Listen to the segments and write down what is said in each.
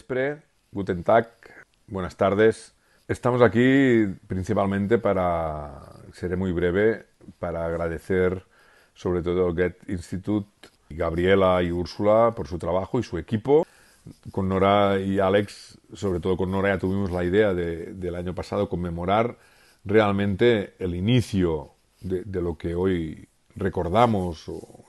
Vespre, guten tag, buenas tardes. Estamos aquí principalmente para, seré muy breve, para agradecer sobre todo al Get Institute, Gabriela y Úrsula por su trabajo y su equipo. Con Nora y Alex, sobre todo con Nora, ya tuvimos la idea de- del año pasado conmemorar realmente el inicio de, de lo que hoy recordamos o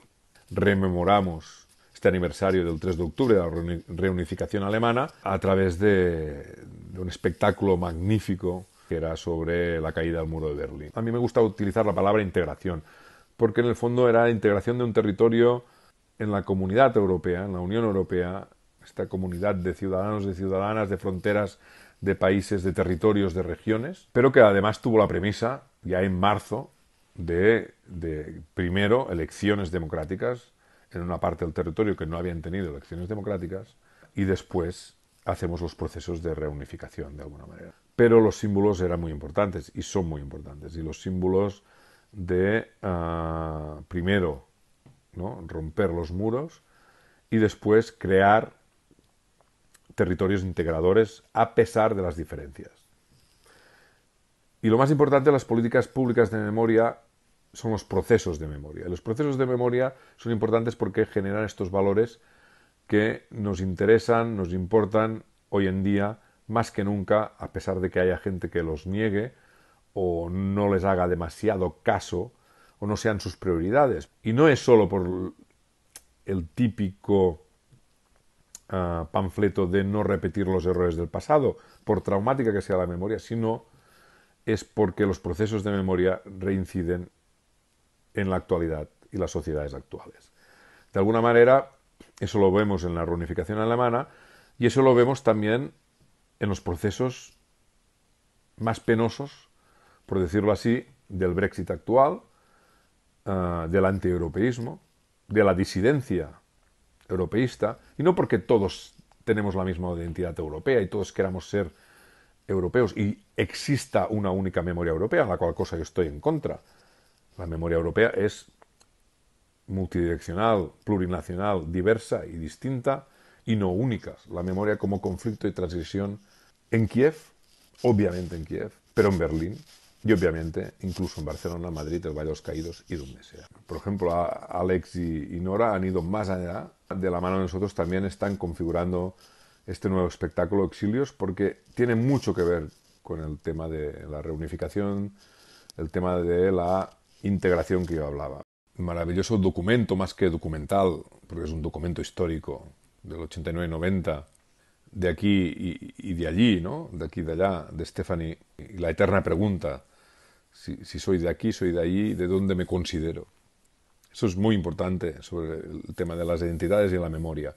rememoramos este aniversario del 3 de octubre de la reuni- reunificación alemana a través de, de un espectáculo magnífico que era sobre la caída del muro de Berlín. A mí me gusta utilizar la palabra integración, porque en el fondo era la integración de un territorio en la comunidad europea, en la Unión Europea, esta comunidad de ciudadanos, de ciudadanas, de fronteras, de países, de territorios, de regiones, pero que además tuvo la premisa, ya en marzo, de, de, primero elecciones democráticas en una parte del territorio que no habían tenido elecciones democráticas y después hacemos los procesos de reunificación de alguna manera. Pero los símbolos eran muy importantes y son muy importantes y los símbolos de ah, primero ¿no? romper los muros y después crear territorios integradores a pesar de las diferencias. Y lo más importante, las políticas públicas de memoria son los procesos de memoria. Los procesos de memoria son importantes porque generan estos valores que nos interesan, nos importan hoy en día más que nunca, a pesar de que haya gente que los niegue o no les haga demasiado caso o no sean sus prioridades. Y no es solo por el típico uh, panfleto de no repetir los errores del pasado, por traumática que sea la memoria, sino es porque los procesos de memoria reinciden en la actualidad y las sociedades actuales. De alguna manera, eso lo vemos en la reunificación alemana y eso lo vemos también en los procesos más penosos, por decirlo así, del Brexit actual, uh, del antieuropeísmo, de la disidencia europeísta, y no porque todos tenemos la misma identidad europea y todos queramos ser europeos y exista una única memoria europea, la cual cosa yo estoy en contra. La memoria europea es multidireccional, plurinacional, diversa y distinta y no única. La memoria como conflicto y transición en Kiev, obviamente en Kiev, pero en Berlín y obviamente incluso en Barcelona, Madrid, el Valle Caídos y donde sea. Por ejemplo, Alex y Nora han ido más allá, de la mano de nosotros también están configurando este nuevo espectáculo Exilios porque tiene mucho que ver con el tema de la reunificación, el tema de la integración que yo hablaba. Maravilloso documento, más que documental, porque es un documento histórico del 89-90, de aquí y, y, de allí, ¿no? de aquí y de allá, de Stephanie, y la eterna pregunta, si, si soy de aquí, soy de allí, ¿de dónde me considero? Eso es muy importante sobre el tema de las identidades y la memoria.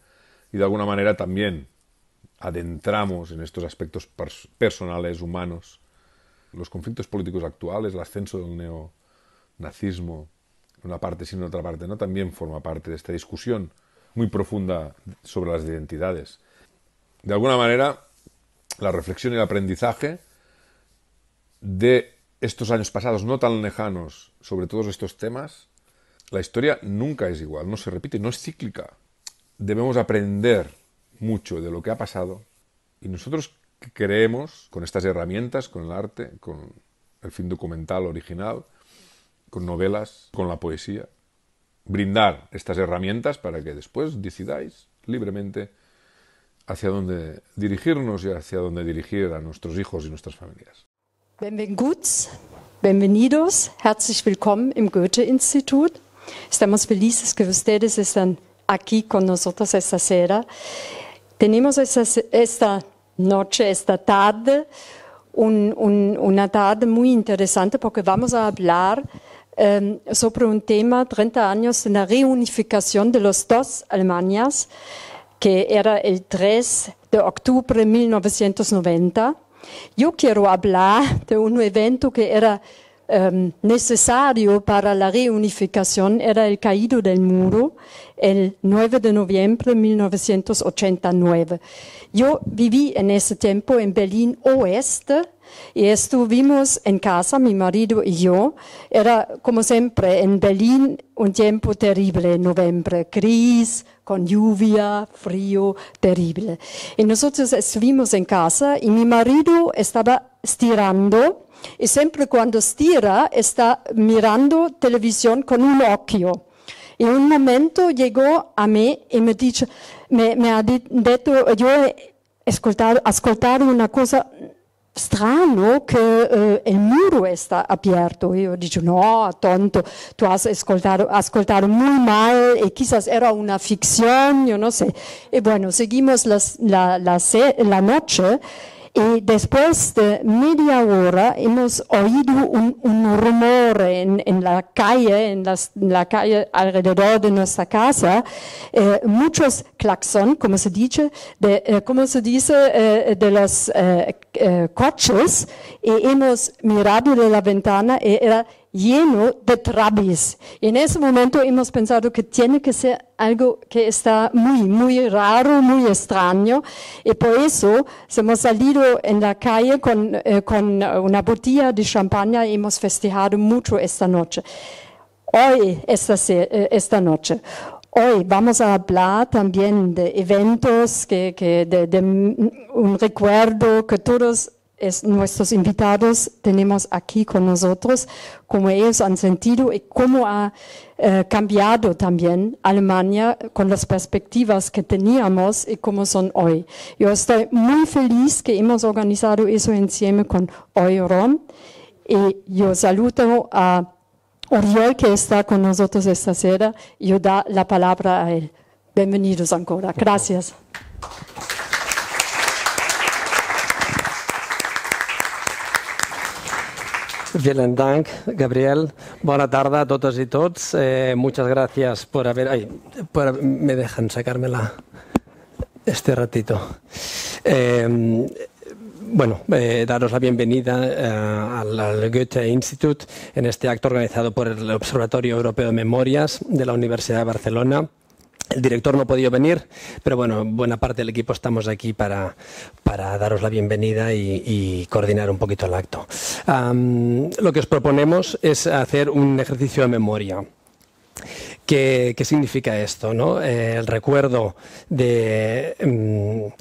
Y de alguna manera también adentramos en estos aspectos pers personales, humanos, los conflictos políticos actuales, el ascenso del neonazismo, una parte sí, en otra parte no, también forma parte de esta discusión muy profunda sobre las identidades. De alguna manera, la reflexión y el aprendizaje de estos años pasados, no tan lejanos, sobre todos estos temas, la historia nunca es igual, no se repite, no es cíclica. Debemos aprender mucho de lo que ha pasado y nosotros creemos con estas herramientas, con el arte, con el film documental original, con novelas, con la poesía, brindar estas herramientas para que después decidáis libremente hacia dónde dirigirnos y hacia dónde dirigir a nuestros hijos y nuestras familias. Benvinguts, bem-vindos, herzlich willkommen im Goethe-Institut. Estamos felices que ustedes están aquí con nosotros esta cera. Tenemos esta, esta noche, esta tarde, un, un, una tarde muy interesante porque vamos a hablar um, sobre un tema, 30 años de la reunificación de las dos Alemanias, que era el 3 de octubre de 1990. Yo quiero hablar de un evento que era um, necesario para la reunificación, era el caído del muro, el 9 de noviembre de 1989. Yo viví en ese tiempo en Berlín Oeste y estuvimos en casa, mi marido y yo. Era como siempre en Berlín un tiempo terrible, noviembre, gris, con lluvia, frío, terrible. Y nosotros estuvimos en casa y mi marido estaba estirando y siempre cuando estira está mirando televisión con un occhio. Y un momento llegó a mí y me, dicho, me, me ha detto, yo he ascoltato una cosa strano che eh, il muro está abierto. Io dico, no, tonto, tu has ascoltato, ascoltato muy mal y quizás era una ficción, yo no sé. Y bueno, seguimos las, la, la, la noche y después de media hora hemos oído un, un rumor en, en, la calle, en las, la calle alrededor de nuestra casa, eh, muchos claxon, como se dice, de, eh, como se dice, eh, de los eh, eh, coches, y hemos mirado de la ventana y era lleno de trabis. Y en ese momento hemos pensado que tiene que ser algo que está muy, muy raro, muy extraño. Y por eso hemos salido en la calle con, eh, con una botella de champaña y hemos festejado mucho esta noche. Hoy, esta, eh, esta noche. Hoy vamos a hablar también de eventos, que, que de, de un recuerdo que todos es, nuestros invitados tenemos aquí con nosotros, cómo ellos han sentido y cómo ha eh, cambiado también Alemania con las perspectivas que teníamos y cómo son hoy. Yo estoy muy feliz que hemos organizado eso insieme con Euron y yo saludo a Oriol que está con nosotros esta sera y yo da la palabra a él. Bienvenidos ancora. Gracias. Vielen Dank, Gabriel. Buenas tardes a todos y todos. Eh, muchas gracias por haber... Ay, me dejan sacármela este ratito. Eh, bueno, eh, daros la bienvenida al, al, Goethe Institut en este acto organizado por el Observatorio Europeo de Memorias de la Universidad de Barcelona. El director no ha podido venir, pero bueno, buena parte del equipo estamos aquí para, para daros la bienvenida y, coordinar un poquito el acto. Lo que os proponemos es hacer un ejercicio de memoria. ¿Qué, significa esto? No? Eh, el recuerdo de... Um,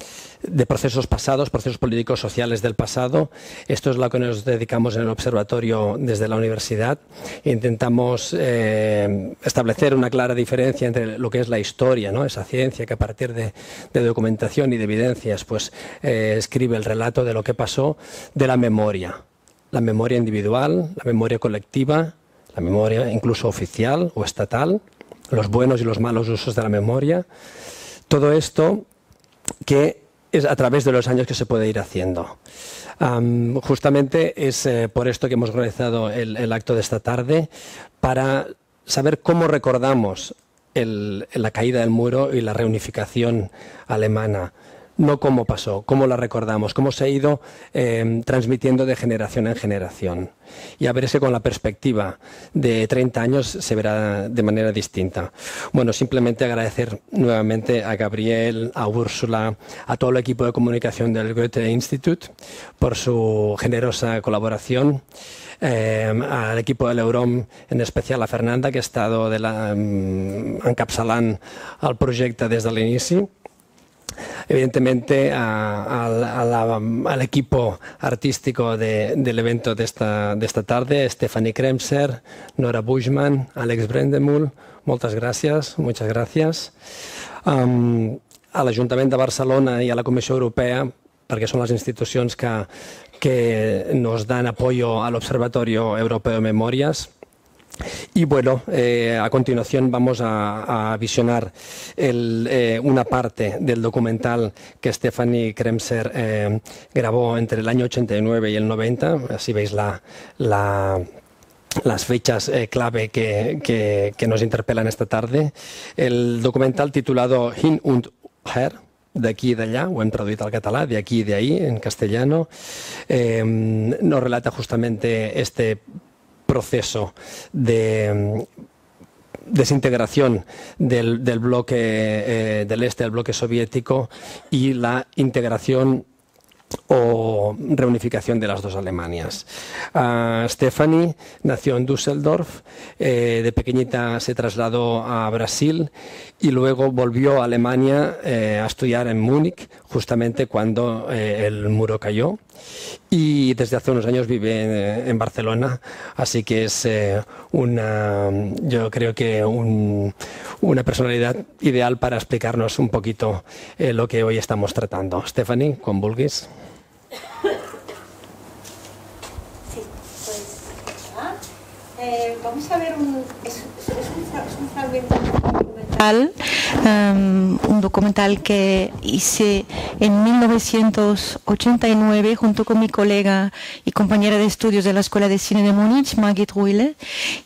de procesos pasados, procesos políticos sociales del pasado. Esto es lo que nos dedicamos en el observatorio desde la universidad. Intentamos eh, establecer una clara diferencia entre lo que es la historia, ¿no? esa ciencia que a partir de, de documentación y de evidencias pues, eh, escribe el relato de lo que pasó, de la memoria. La memoria individual, la memoria colectiva, la memoria incluso oficial o estatal, los buenos y los malos usos de la memoria. Todo esto que es a través de los años que se puede ir haciendo. Justamente es eh, por esto que hemos organizado el, el, acto de esta tarde, para saber cómo recordamos el, la caída del muro y la reunificación alemana no cómo pasó, cómo la recordamos, cómo se ha ido eh, transmitiendo de generación en generación. Y a ver si con la perspectiva de 30 años se verá de manera distinta. Bueno, simplemente agradecer nuevamente a Gabriel, a Úrsula, a todo el equipo de comunicación del Goethe Institut por su generosa colaboración. Eh, al equipo del Eurom, en especial a Fernanda, que ha estado de la, um, encapçalant el projecte evidentemente al equipo artístico de, del evento de esta, de esta tarde, Stephanie Kremser, Nora Bushman, Alex Brendemul, moltes gràcies, muchas gracias. Um, a l'Ajuntament de Barcelona i a la Comissió Europea, perquè són les institucions que, que nos dan apoyo al Observatorio Europeo de Y bueno, eh, a continuación vamos a, visionar eh, una parte del documental que Stephanie Kremser eh, grabó entre el año 89 y el 90. Así veis la, la las fechas clave que, nos interpelan esta tarde. El documental titulado Hin und Her, d'aquí i d'allà, ho hem traduït al català, de aquí y de ahí, en castellano, nos relata justamente este proceso de mm, desintegración del, del bloque eh, del este, del bloque soviético, y la integración o reunificación de las dos Alemanias. Uh, Stephanie nació en Düsseldorf, eh, de pequeñita se trasladó a Brasil y luego volvió a Alemania eh, a estudiar en Múnich, justamente cuando eh, el muro cayó. Y desde hace unos años vive en, en Barcelona, así que es eh, una, yo creo que un, una personalidad ideal para explicarnos un poquito eh, lo que hoy estamos tratando. Stephanie, con Bulgis. Sí, pues eh, vamos a ver un, es, es un, fragmento documental, um, un documental que hice en 1989 junto con mi colega y compañera de estudios de la Escuela de Cine de Múnich, Margit Ruile,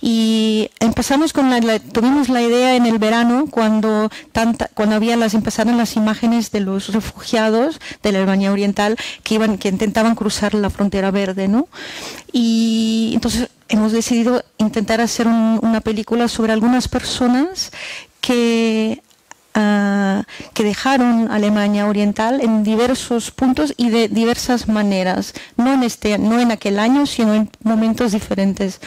y empezamos con la, la- tuvimos la idea en el verano cuando tanta, cuando había las empezaron las imágenes de los refugiados de la Alemania Oriental que iban que intentaban cruzar la frontera verde, ¿no? Y entonces hemos decidido intentar hacer un- una película sobre algunas personas que ah, que dejaron Alemania Oriental en diversos puntos y de diversas maneras, no en este, no en aquel año, sino en momentos diferentes.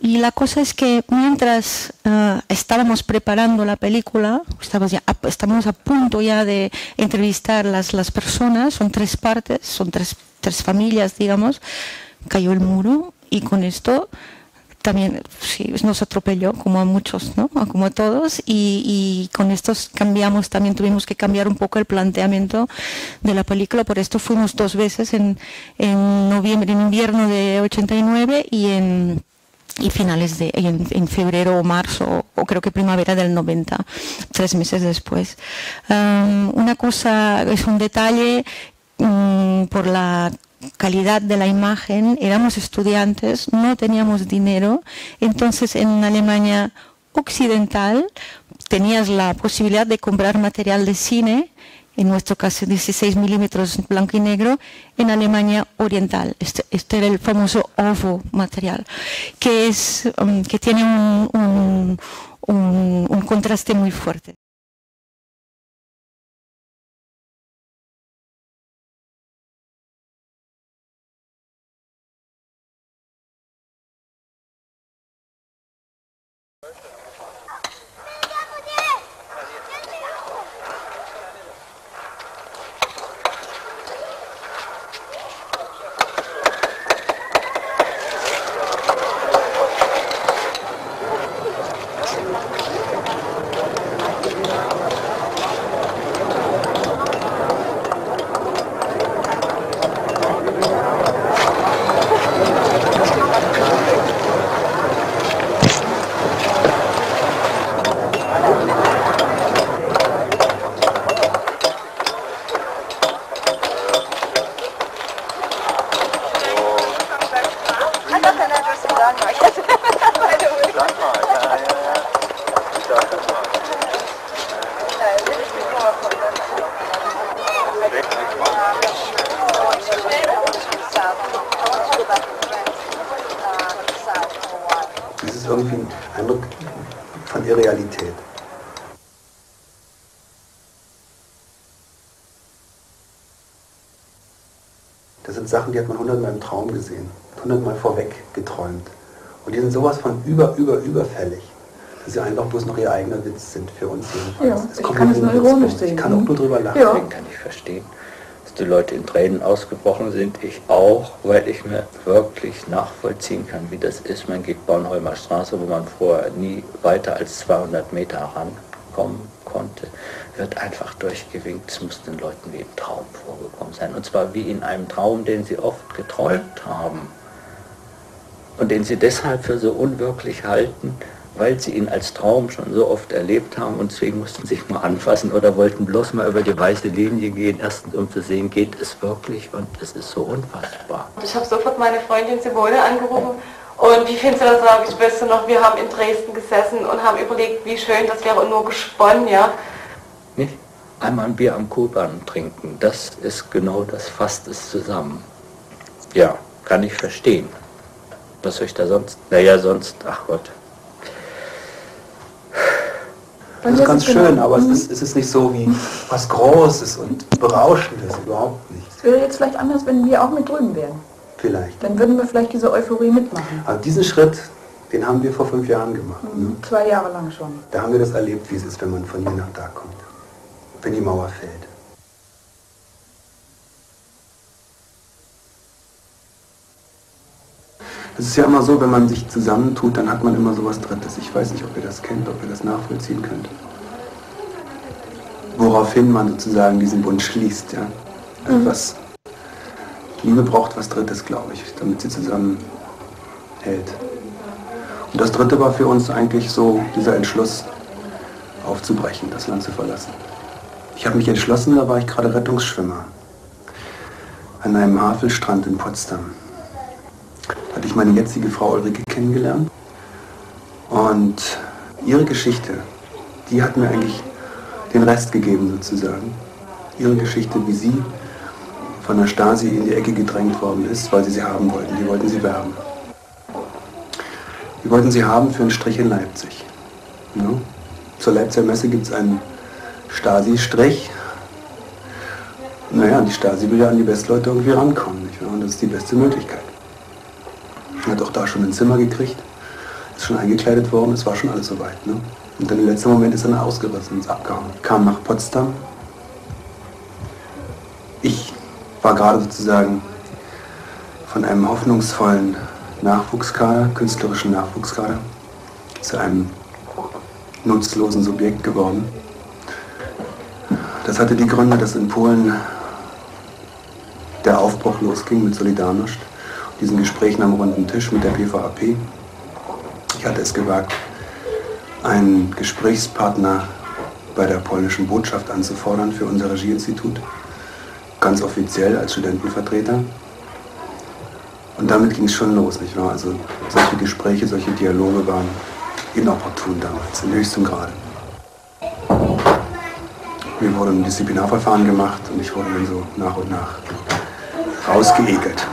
Y la cosa es que mientras ah, estábamos preparando la película, estábamos, ya, estamos a punto ya de entrevistar las, las personas, son tres partes, son tres, tres familias, digamos, cayó el muro y con esto también sí, nos atropelló como a muchos, ¿no? como a todos y, y con estos cambiamos, también tuvimos que cambiar un poco el planteamiento de la película, por esto fuimos dos veces en, en noviembre, en invierno de 89 y en y finales de en, en febrero o marzo o creo que primavera del 90 tres meses después Um, una cosa es un detalle mm, por la calidad de la imagen éramos estudiantes no teníamos dinero entonces en Alemania occidental tenías la posibilidad de comprar material de cine en nuestro caso 16 milímetros blanco y negro, en Alemania oriental. Este, este era el famoso OVO material, que, es, um, que tiene un, un- contraste muy fuerte. Dass sie einfach bloß noch ihr eigener Witz sind, für uns jedenfalls. Ja, ich kommt kann es nur ironisch sehen. Ich kann auch nur drüber lachen. Ja. Deswegen kann ich verstehen, dass die Leute in Tränen ausgebrochen sind. Ich auch, weil ich mir wirklich nachvollziehen kann, wie das ist. Man geht Bornholmer Straße, wo man vorher nie weiter als 200 Meter rankommen konnte, wird einfach durchgewinkt. Es muss den Leuten wie im Traum vorgekommen sein. Und zwar wie in einem Traum, den sie oft geträumt haben. Und den sie deshalb für so unwirklich halten, weil sie ihn als Traum schon so oft erlebt haben und deswegen mussten sie sich mal anfassen oder wollten bloß mal über die weiße Linie gehen, erstens um zu sehen, geht es wirklich und es ist so unfassbar. Ich habe sofort meine Freundin Simone angerufen und wie findest du das, sage ich, weißt du noch, wir haben in Dresden gesessen und haben überlegt, wie schön das wäre und nur gesponnen, ja. Nicht? Einmal ein Bier am Kuhbahn trinken, das ist genau das, fasst es zusammen. Ja, kann ich verstehen. Was soll ich da sonst? Naja, sonst, ach Gott. Das ist ganz schön, aber es ist, es ist nicht so wie was Großes und Berauschendes, überhaupt nicht. Es wäre jetzt vielleicht anders, wenn wir auch mit drüben wären. Vielleicht. Dann würden wir vielleicht diese Euphorie mitmachen. Aber diesen Schritt, den haben wir vor fünf Jahren gemacht. Ne? Zwei Jahre lang schon. Da haben wir das erlebt, wie es ist, wenn man von hier nach da kommt. Wenn die Mauer fällt. Es ist ja immer so, wenn man sich zusammentut, dann hat man immer sowas Drittes. Ich weiß nicht, ob ihr das kennt, ob ihr das nachvollziehen könnt. Woraufhin man sozusagen diesen Bund schließt. Ja? Also was, Liebe braucht was Drittes, glaube ich, damit sie zusammen hält. Und das Dritte war für uns eigentlich so dieser Entschluss, aufzubrechen, das Land zu verlassen. Ich habe mich entschlossen, da war ich gerade Rettungsschwimmer an einem Havelstrand in Potsdam. Hatte ich meine jetzige Frau Ulrike kennengelernt. Und ihre Geschichte, die hat mir eigentlich den Rest gegeben sozusagen. Ihre Geschichte, wie sie von der Stasi in die Ecke gedrängt worden ist, weil sie sie haben wollten. Die wollten sie werben. Die wollten sie haben für einen Strich in Leipzig. Ja. Zur Leipziger Messe gibt es einen Stasi-Strich. Naja, die Stasi will ja an die Westleute irgendwie rankommen. Nicht wahr? Und das ist die beste Möglichkeit. Hat auch da schon ein Zimmer gekriegt, ist schon eingekleidet worden, es war schon alles soweit. Ne? Und dann im letzten Moment ist er ausgerissen ist abgehauen. Kam nach Potsdam. Ich war gerade sozusagen von einem hoffnungsvollen Nachwuchskader, künstlerischen Nachwuchskader, zu einem nutzlosen Subjekt geworden. Das hatte die Gründe, dass in Polen der Aufbruch losging mit Solidarność, diesen Gesprächen am runden Tisch mit der PVAP. Ich hatte es gewagt, einen Gesprächspartner bei der polnischen Botschaft anzufordern für unser Regieinstitut, ganz offiziell als Studentenvertreter. Und damit ging es schon los, nicht wahr? Also solche Gespräche, solche Dialoge waren inopportun damals, in höchstem Grade. Mir wurde ein Disziplinarverfahren gemacht und ich wurde dann so nach und nach rausgeekelt.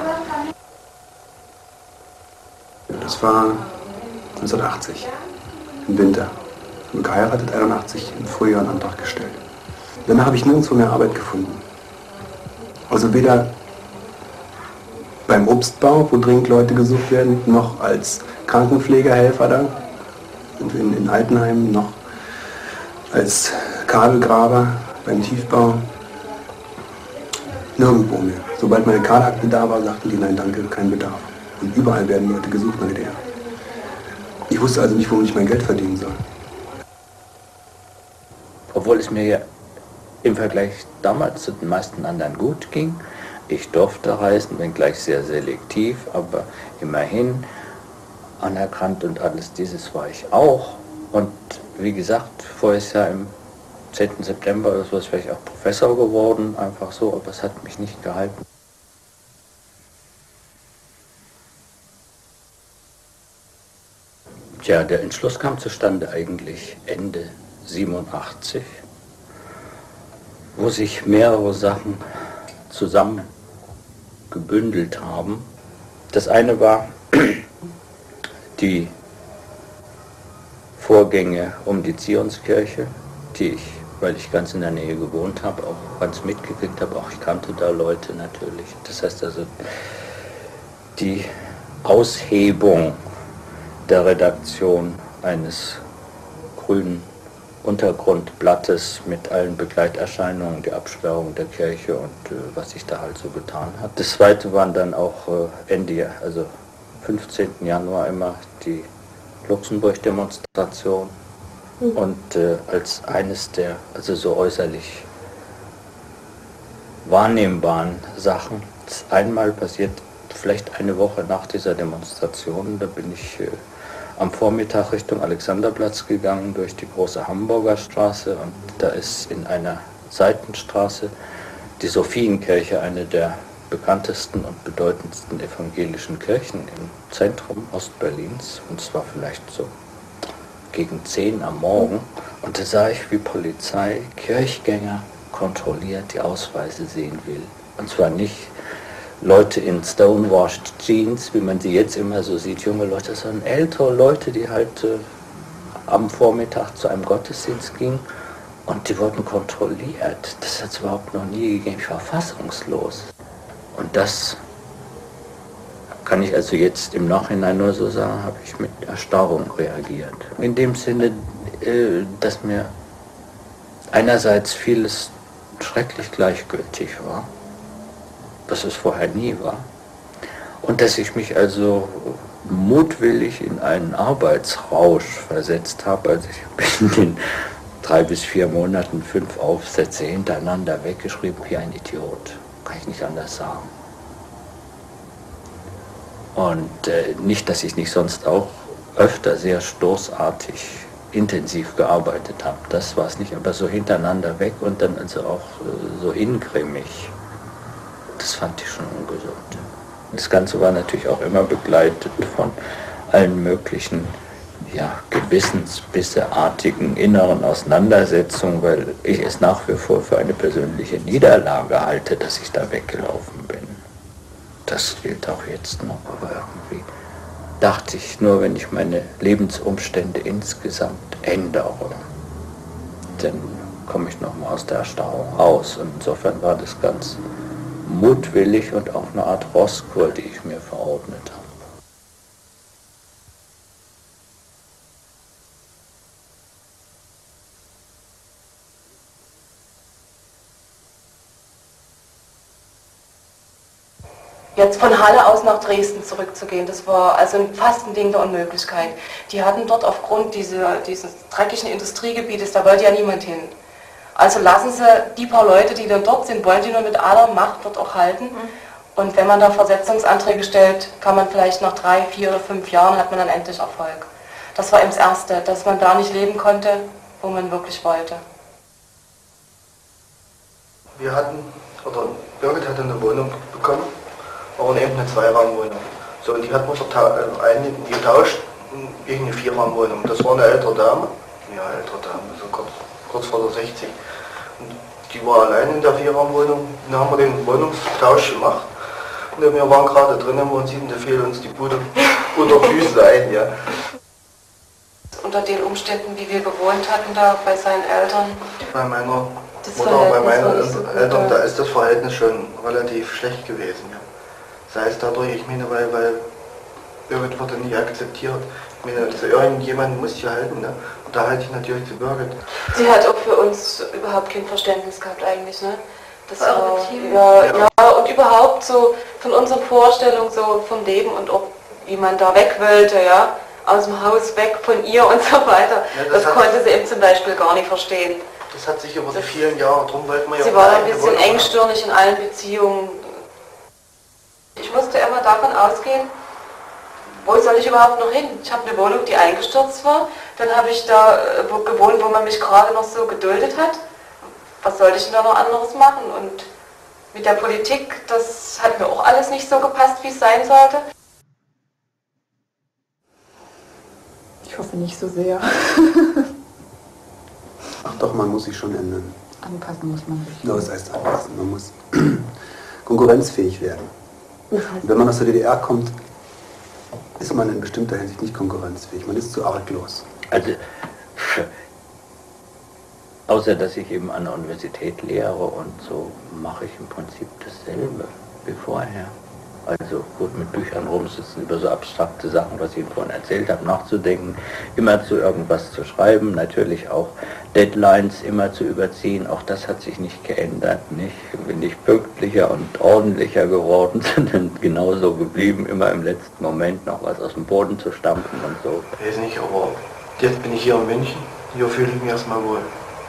Das war 1980, im Winter. Habe geheiratet, 81, im Frühjahr einen Antrag gestellt. Danach habe ich nirgendwo mehr Arbeit gefunden. Also weder beim Obstbau, wo dringend Leute gesucht werden, noch als Krankenpflegehelfer da in, in Altenheimen, noch als Kabelgraber beim Tiefbau. Nirgendwo mehr. Sobald meine Kaderakte da war, sagten die, nein, danke, kein Bedarf. Und überall werden Leute gesucht nach DDR. Ich wusste also nicht, womit ich mein Geld verdienen soll. Obwohl es mir ja im Vergleich damals zu den meisten anderen gut ging. Ich durfte reisen, wenngleich sehr selektiv, aber immerhin anerkannt und alles dieses war ich auch. Und wie gesagt, voriges Jahr im 10. September oder so wäre ich auch Professor geworden, einfach so, aber es hat mich nicht gehalten. Tja, der Entschluss kam zustande eigentlich Ende 87, wo sich mehrere Sachen zusammen gebündelt haben. Das eine war die Vorgänge um die Zionskirche, die ich, weil ich ganz in der Nähe gewohnt habe, auch ganz mitgekriegt habe, auch ich kannte da Leute natürlich. Das heißt also, die Aushebung der Redaktion eines grünen Untergrundblattes mit allen Begleiterscheinungen, die Absperrung der Kirche und äh, was sich da halt so getan hat. Das zweite waren dann auch äh, Ende, also 15. Januar immer die Luxemburg-Demonstration mhm. und äh, als eines der, also so äußerlich wahrnehmbaren Sachen, das einmal passiert, vielleicht eine Woche nach dieser Demonstration, da bin ich äh, am Vormittag Richtung Alexanderplatz gegangen durch die große Hamburger Straße und da ist in einer Seitenstraße die Sophienkirche, eine der bekanntesten und bedeutendsten evangelischen Kirchen im Zentrum Ostberlins. Und es war vielleicht so gegen 10 am Morgen. Und da sah ich, wie Polizei Kirchgänger kontrolliert die Ausweise sehen will. Und zwar nicht Leute in stonewashed Jeans, wie man sie jetzt immer so sieht, junge Leute, sondern ältere Leute, die halt äh, am Vormittag zu einem Gottesdienst gingen und die wurden kontrolliert. Das hat es überhaupt noch nie gegeben. Ich war fassungslos. Und das kann ich also jetzt im Nachhinein nur so sagen, habe ich mit Erstarrung reagiert. In dem Sinne, äh, dass mir einerseits vieles schrecklich gleichgültig war, was es vorher nie war, und dass ich mich also mutwillig in einen Arbeitsrausch versetzt habe. Also ich bin in drei bis vier Monaten fünf Aufsätze hintereinander weggeschrieben wie ein Idiot. Kann ich nicht anders sagen. Und äh, nicht, dass ich nicht sonst auch öfter sehr stoßartig intensiv gearbeitet habe. Das war es nicht, aber so hintereinander weg und dann also auch äh, so ingrimmig. Das fand ich schon ungesund. Das Ganze war natürlich auch immer begleitet von allen möglichen ja, gewissensbisseartigen inneren Auseinandersetzungen, weil ich es nach wie vor für eine persönliche Niederlage halte, dass ich da weggelaufen bin. Das gilt auch jetzt noch, aber irgendwie dachte ich nur, wenn ich meine Lebensumstände insgesamt ändere, dann komme ich nochmal aus der Erstarrung raus. Und insofern war das ganz mutwillig und auch eine Art Rosskur, die ich mir verordnet habe. Jetzt von Halle aus nach Dresden zurückzugehen, das war also fast ein Ding der Unmöglichkeit. Die hatten dort aufgrund dieser, dieses dreckigen Industriegebietes, da wollte ja niemand hin. Also lassen Sie die paar Leute, die dann dort sind, wollen die nur mit aller Macht dort auch halten. Mhm. Und wenn man da Versetzungsanträge stellt, kann man vielleicht nach drei, vier oder fünf Jahren hat man dann endlich Erfolg. Das war eben das Erste, dass man da nicht leben konnte, wo man wirklich wollte. Wir hatten, oder Birgit hatte eine Wohnung bekommen, aber eben eine Zweiraumwohnung. So, und die hat man äh, getauscht gegen eine Vierraumwohnung. Das war eine ältere Dame, ja, ältere Dame, so kurz, kurz vor der 60. Und die war allein in der Vierraumwohnung. Dann haben wir den Wohnungstausch gemacht. Und wir waren gerade drinnen und sieht, da fiel uns die Bude unter Füße ein. Ja. Unter den Umständen, wie wir gewohnt hatten da bei seinen Eltern? Bei meiner das Mutter, bei meinen so Eltern, da ist das Verhältnis schon relativ schlecht gewesen. Ja. Sei es dadurch, ich meine, weil, weil Birgit wurde nie akzeptiert. Ich meine, also irgendjemand muss sich halten. Ne? Da halte ich natürlich zu Birgit. Sie hat auch für uns überhaupt kein Verständnis gehabt eigentlich. Ne? Das war, ja, ja. ja, und überhaupt so von unseren Vorstellungen so vom Leben und auch wie man da weg wollte, ja, aus dem Haus weg von ihr und so weiter. Ja, das, das konnte sie eben zum Beispiel gar nicht verstehen. Das hat sich über die vielen Jahre, drum wollten wir ja Sie war ein bisschen engstirnig in allen Beziehungen. Ich musste immer davon ausgehen, wo soll ich überhaupt noch hin? Ich habe eine Wohnung, die eingestürzt war. Dann habe ich da äh, gewohnt, wo man mich gerade noch so geduldet hat was sollte ich denn da noch anderes machen? Und mit der Politik, das hat mir auch alles nicht so gepasst, wie es sein sollte. Ich hoffe nicht so sehr. Ach doch, man muss sich schon ändern. Anpassen muss man sich. No, das heißt anpassen. Man muss konkurrenzfähig werden. Und wenn man aus der DDR kommt, ist man in bestimmter Hinsicht nicht konkurrenzfähig. Man ist zu arglos. Also Außer dass ich eben an der Universität lehre und so mache ich im Prinzip dasselbe wie vorher. Also gut mit Büchern rumsitzen, über so abstrakte Sachen, was ich Ihnen vorhin erzählt habe, nachzudenken, immer zu irgendwas zu schreiben, natürlich auch Deadlines immer zu überziehen, auch das hat sich nicht geändert, nicht? Bin ich pünktlicher und ordentlicher geworden, sondern genauso geblieben, immer im letzten Moment noch was aus dem Boden zu stampfen und so. Weiß nicht, aber jetzt bin ich hier in München, hier fühle ich mich erstmal wohl.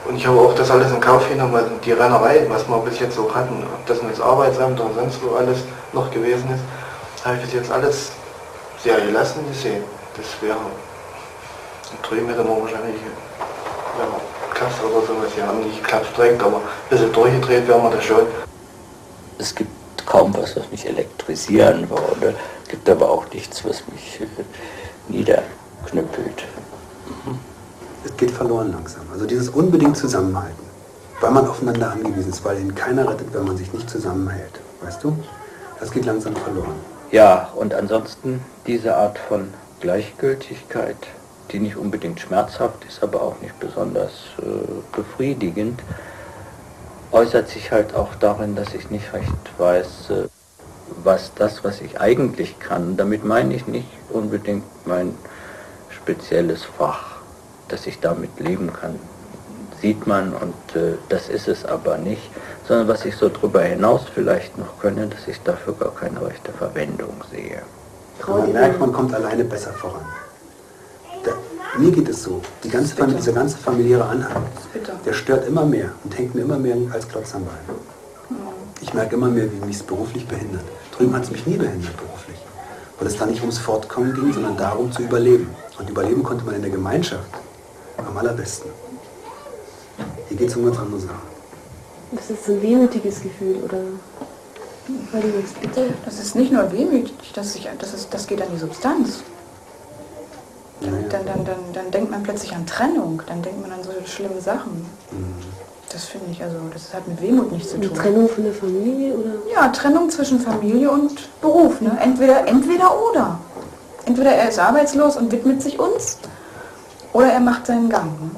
Und ich habe auch das alles in Kauf genommen, weil die Rennerei, was wir bis jetzt so hatten, ob das nun Arbeitsamt oder sonst wo alles noch gewesen ist, habe ich bis jetzt alles sehr gelassen gesehen. Das wäre drüben hätte man wahrscheinlich, wenn man Klasse oder sowas, ja nicht geklappt direkt, aber ein bisschen durchgedreht wären wir das schon. Es gibt kaum was, was mich elektrisieren würde, gibt aber auch nichts, was mich äh, niederknüppelt es geht verloren langsam. Also dieses unbedingt Zusammenhalten, weil man aufeinander angewiesen ist, weil ihn keiner rettet, wenn man sich nicht zusammenhält. Weißt du? Das geht langsam verloren. Ja, und ansonsten diese Art von Gleichgültigkeit, die nicht unbedingt schmerzhaft ist, aber auch nicht besonders äh, befriedigend, äußert sich halt auch darin, dass ich nicht recht weiß, äh, was das, was ich eigentlich kann, damit meine ich nicht unbedingt mein spezielles Fach, dass ich damit leben kann, sieht man und äh, das ist es aber nicht, sondern was ich so darüber hinaus vielleicht noch könne, dass ich dafür gar keine rechte Verwendung sehe. Man merkt, man kommt alleine besser voran. Da, mir geht es so, die ganze Familie, dieser ganze familiäre Anhang, der stört immer mehr und hängt mir immer mehr als Klotz am Bein. Ich merke immer mehr, wie mich es beruflich behindert. Drüben hat es mich nie behindert beruflich, weil es da nicht ums Fortkommen ging, sondern darum zu überleben. Und überleben konnte man in der Gemeinschaft am allerbesten. Hier geht es um ganz andere Sachen. Das ist ein wehmütiges Gefühl, oder? bitte? Das ist nicht nur wehmütig, das, ist, das, ist, das geht an die Substanz. Dann, dann, dann, dann, dann denkt man plötzlich an Trennung, dann denkt man an so schlimme Sachen. Das finde ich, also das hat mit Wehmut nichts zu tun. Eine Trennung von der Familie oder? Ja, Trennung zwischen Familie und Beruf. Ne? Entweder, entweder oder. Entweder er ist arbeitslos und widmet sich uns, oder er macht seinen Gang. Ne?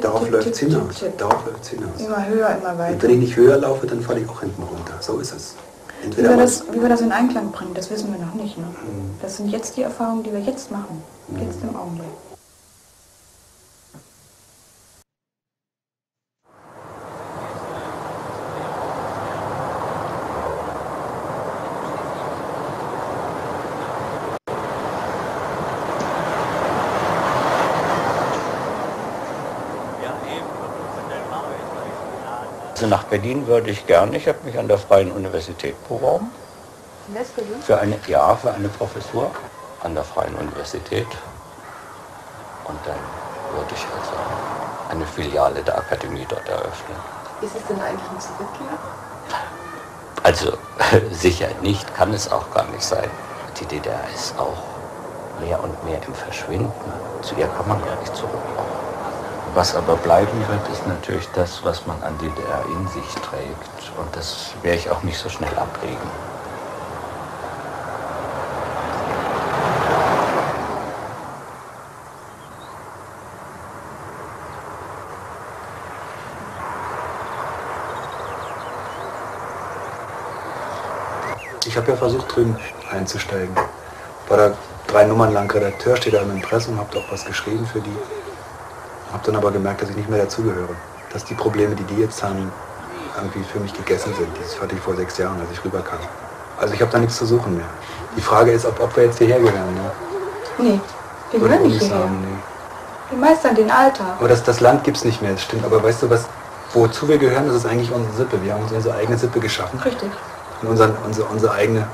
Darauf läuft es hinaus. Darauf läuft hinaus. Immer höher, immer weiter. Und wenn ich nicht höher laufe, dann falle ich auch hinten runter. So ist es. Wie wir, das, wie wir, das, in Einklang bringen, das wissen wir noch nicht. Ne? Mhm. Das sind jetzt die Erfahrungen, die wir jetzt machen. Mhm. Jetzt im Augenblick. Also nach Berlin würde ich gerne. Ich habe mich an der Freien Universität beworben. Für eine, ja, für eine Professur an der Freien Universität. Und dann würde ich also eine Filiale der Akademie dort eröffnen. Ist es denn eigentlich ein Zurückkehr? Also sicher nicht, kann es auch gar nicht sein. Die DDR ist auch mehr und mehr im Verschwinden. Zu ihr kann man gar nicht zurückkommen. Was aber bleiben wird, ist natürlich das, was man an DDR in sich trägt. Und das werde ich auch nicht so schnell ablegen. Ich habe ja versucht, drüben einzusteigen. War da drei Nummern lang Redakteur, steht da im Impressum, habe auch was geschrieben für die. Habe dann aber gemerkt, dass ich nicht mehr dazugehöre. Dass die Probleme, die die jetzt haben, irgendwie für mich gegessen sind. Das hatte ich vor sechs Jahren, als ich rüberkam. Also ich habe da nichts zu suchen mehr. Die Frage ist, ob, ob wir jetzt hierher gehören. Ne? Nee, wir gehören nicht hierher. Sagen, nee. Wir meistern den Alter. Aber das, das Land gibt es nicht mehr, das stimmt. Aber weißt du, was, wozu wir gehören, das ist eigentlich unsere Sippe. Wir haben uns unsere eigene Sippe geschaffen. Richtig. Und unsere, unsere, unsere eigene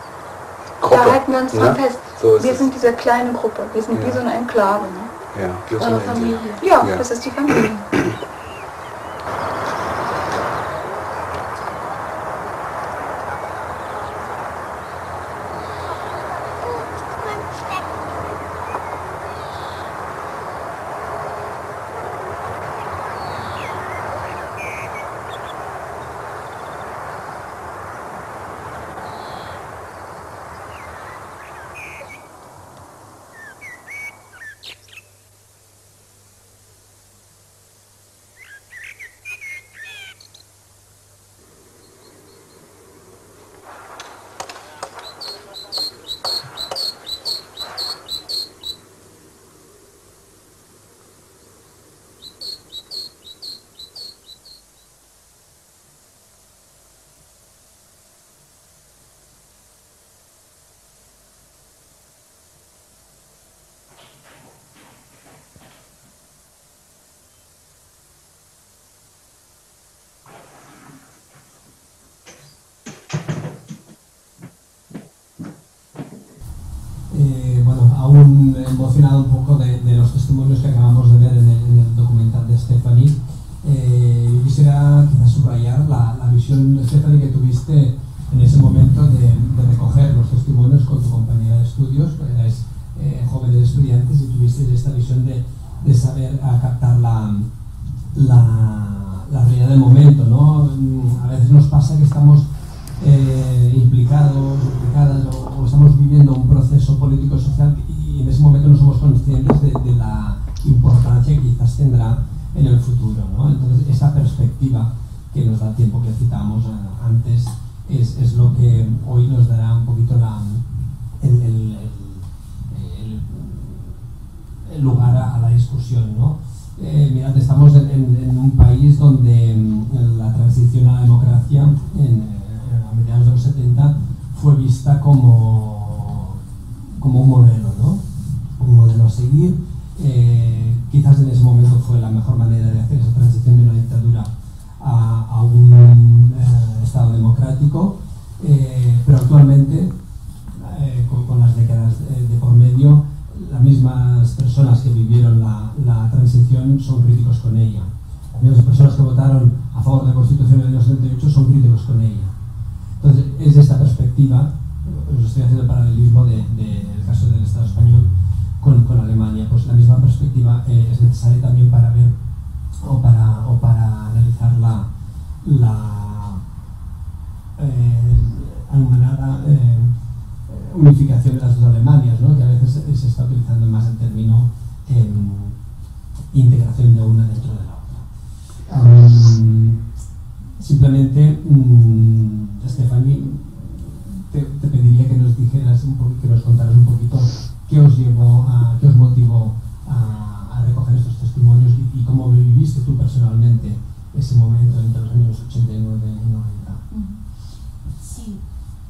Gruppe. Da halten wir uns dran ne? fest. So wir sind diese kleine Gruppe. Wir sind ja. wie so eine Enklave. Ne? Ja, so einer Familie. Ja, ja, das ist die Familie. bukada integración de una dentro de la otra. Um, simplemente, um, Stephanie, te, te pediría que nos dijeras un poco, que nos contaras un poquito qué os llevó, a, qué os motivó a, a recoger estos testimonios y, y cómo viviste tú personalmente ese momento entre los años 89 y 90. Sí,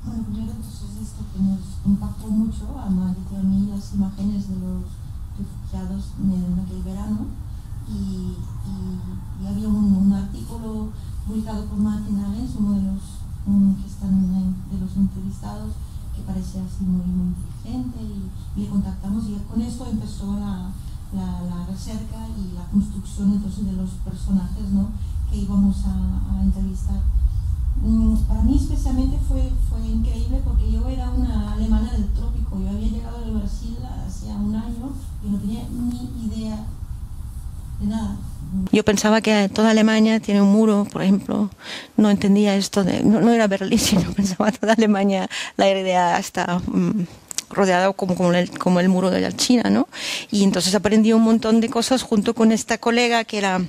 bueno, primero entonces esto que nos impactó mucho a Marita y a mí las imágenes de los refugiados en aquel verano y, había un, artículo publicado por Martin Arens, uno de los que están de los entrevistados, que parecía así muy, muy inteligente y, le contactamos y con esto empezó la, la, la recerca y la construcción entonces de los personajes ¿no? que íbamos a, entrevistar. Mm, Para mí especialmente fue, fue increíble porque yo era una alemana del trópico, yo había llegado del Brasil hacía un año y no tenía ni idea de nada. Yo pensaba que toda Alemania tiene un muro, por ejemplo. No entendía esto de. No, no era Berlín, sino pensaba toda Alemania, la idea está mm, rodeada como, como, el, como el muro de la China, ¿no? Y entonces aprendí un montón de cosas junto con esta colega que era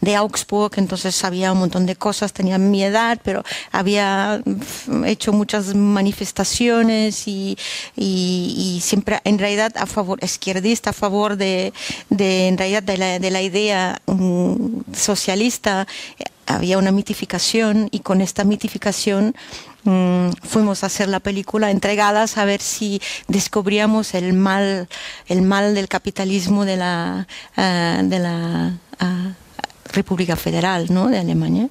de Augsburg, entonces sabía un montón de cosas, tenía mi edad, pero había mm, hecho muchas manifestaciones y, y- siempre en realidad a favor, izquierdista, a favor de, de en realidad de la, de la idea mm, socialista. Eh, Había una mitificación y con esta mitificación mm, fuimos a hacer la película entregadas a ver si descubríamos el mal, el mal del capitalismo de la, ah, de la ah, República Federal ¿no? de Alemania.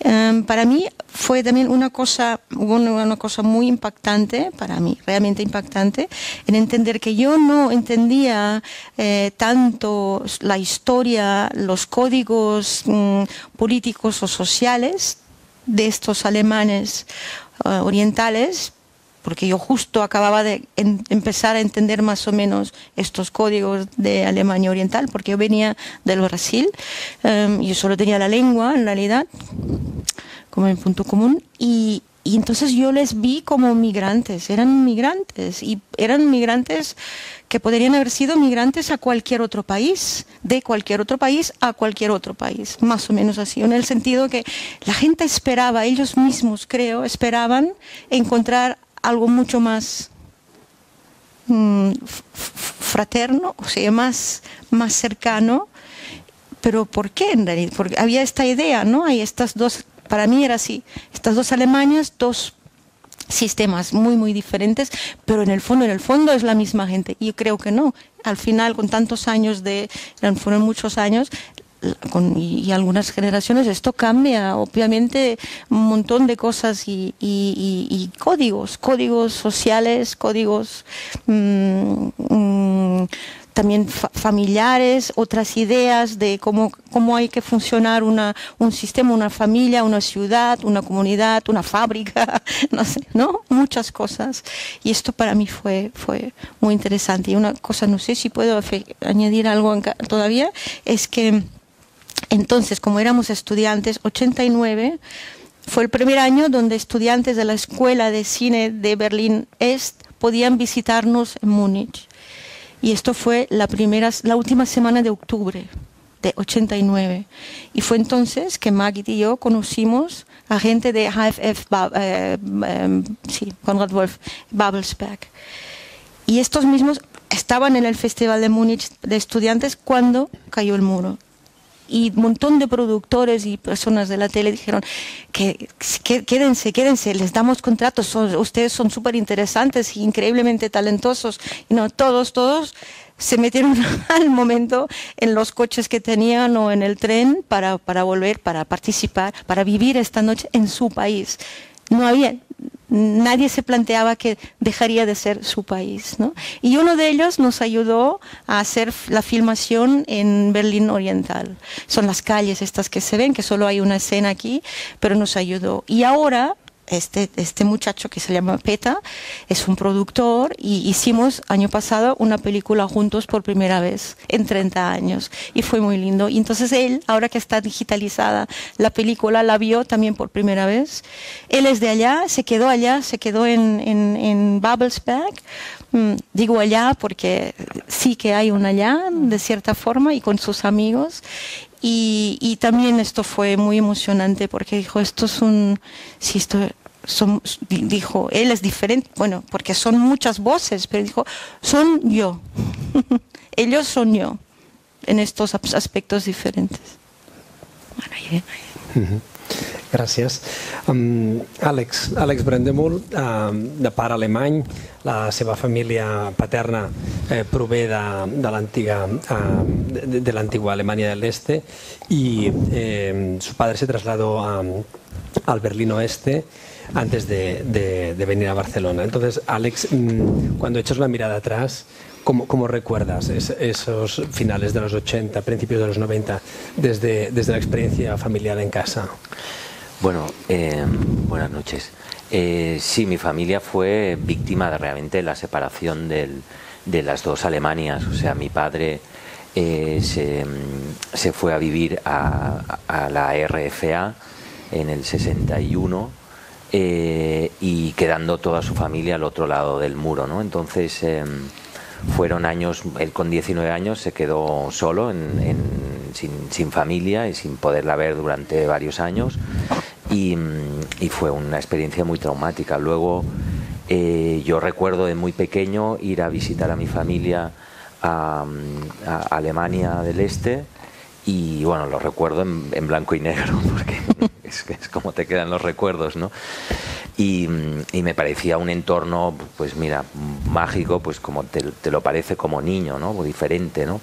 Em, para mí fue también una cosa, una, una cosa muy impactante, para mí, realmente impactante, en entender que yo no entendía eh, tanto la historia, los códigos mm, políticos o sociales de estos alemanes eh, orientales, porque yo justo acababa de en- empezar a entender más o menos estos códigos de Alemania Oriental, porque yo venía del Brasil, em, yo solo tenía la lengua en realidad como el punto común, y, y entonces yo les vi como migrantes, eran migrantes, y eran migrantes que podrían haber sido migrantes a cualquier otro país, de cualquier otro país a cualquier otro país, más o menos así, en el sentido que la gente esperaba, ellos mismos creo, esperaban encontrar algo mucho más mm, fraterno, o sea, más, más cercano. Pero ¿por qué en realidad? Porque había esta idea, ¿no? Hay estas dos, para mí era así, estas dos Alemanias, dos sistemas muy muy diferentes, pero en el fondo, en el fondo es la misma gente. Y yo creo que no. Al final, con tantos años de, fueron muchos años, con, y, algunas generaciones, esto cambia, obviamente, un montón de cosas y, y- códigos, códigos sociales, códigos mm, mm, también fa- familiares, otras ideas de cómo, cómo hay que funcionar una, un sistema, una familia, una ciudad, una comunidad, una fábrica, no sé, ¿no? Muchas cosas. Y esto para mí fue, fue muy interesante. Y una cosa, no sé si puedo añadir algo todavía, es que entonces, como éramos estudiantes, 89 fue el primer año donde estudiantes de la Escuela de Cine de Berlín Est podían visitarnos en Múnich. Y esto fue la, primera, la última semana de octubre de 89. Y fue entonces que Maggie y yo conocimos agente de HFF, eh, sí, Konrad Wolf, Babelsberg. Y estos mismos estaban en el Festival de Múnich de Estudiantes cuando cayó el muro y un montón de productores y personas de la tele dijeron que, quédense, quédense, les damos contratos, ustedes son súper interesantes y increíblemente talentosos. No, todos, todos se metieron al momento en los coches que tenían o en el tren para, para volver, para participar, para vivir esta noche en su país. No había nadie se planteaba que dejaría de ser su país. ¿no? Y uno de ellos nos ayudó a hacer la filmación en Berlín Oriental. Son las calles estas que se ven, que solo hay una escena aquí, pero nos ayudó. Y ahora este, este muchacho que se llama Peta es un productor y hicimos año pasado una película juntos por primera vez en 30 años y fue muy lindo. Y entonces él, ahora que está digitalizada la película, la vio también por primera vez. Él es de allá, se quedó allá, se quedó en, en, en Babelsberg. Mm, digo allá porque sí que hay un allá, de cierta forma, y con sus amigos. Y, y, también esto fue muy emocionante porque dijo, esto es un, si esto son, dijo, él es diferente, bueno, porque son muchas voces, pero dijo, son yo, ellos son yo, en estos aspectos diferentes. Bueno, ahí, ahí. Gràcies. Um, Àlex, Àlex Brendemul, uh, de pare alemany, la seva família paterna eh, prové de, de l'antiga uh, de, de l'antigua Alemania del Este y eh, su padre se trasladó a, al Berlín Oeste antes de, de, de, venir a Barcelona. Entonces, Alex, mm, cuando echas la mirada atrás, ¿cómo, recuerdas es, esos finales de los 80, principios de los 90, desde, la experiencia familiar en casa? Bueno, eh, buenas noches. Eh, sí, mi familia fue víctima de realmente la separación del, de las dos Alemanias. O sea, mi padre eh, se, se, fue a vivir a, a la RFA en el 61 eh, y quedando toda su familia al otro lado del muro, ¿no? Entonces eh, fueron años, él con 19 años se quedó solo, en, sin, sin, familia y sin poderla ver durante varios años y, y fue una experiencia muy traumática. Luego eh, yo recuerdo de muy pequeño ir a visitar a mi familia a, a Alemania del Este y bueno, lo recuerdo en, en blanco y negro porque es, es, como te quedan los recuerdos, ¿no? Y, y, me parecía un entorno, pues mira, mágico, pues como te, lo parece como niño, ¿no? Muy diferente, ¿no?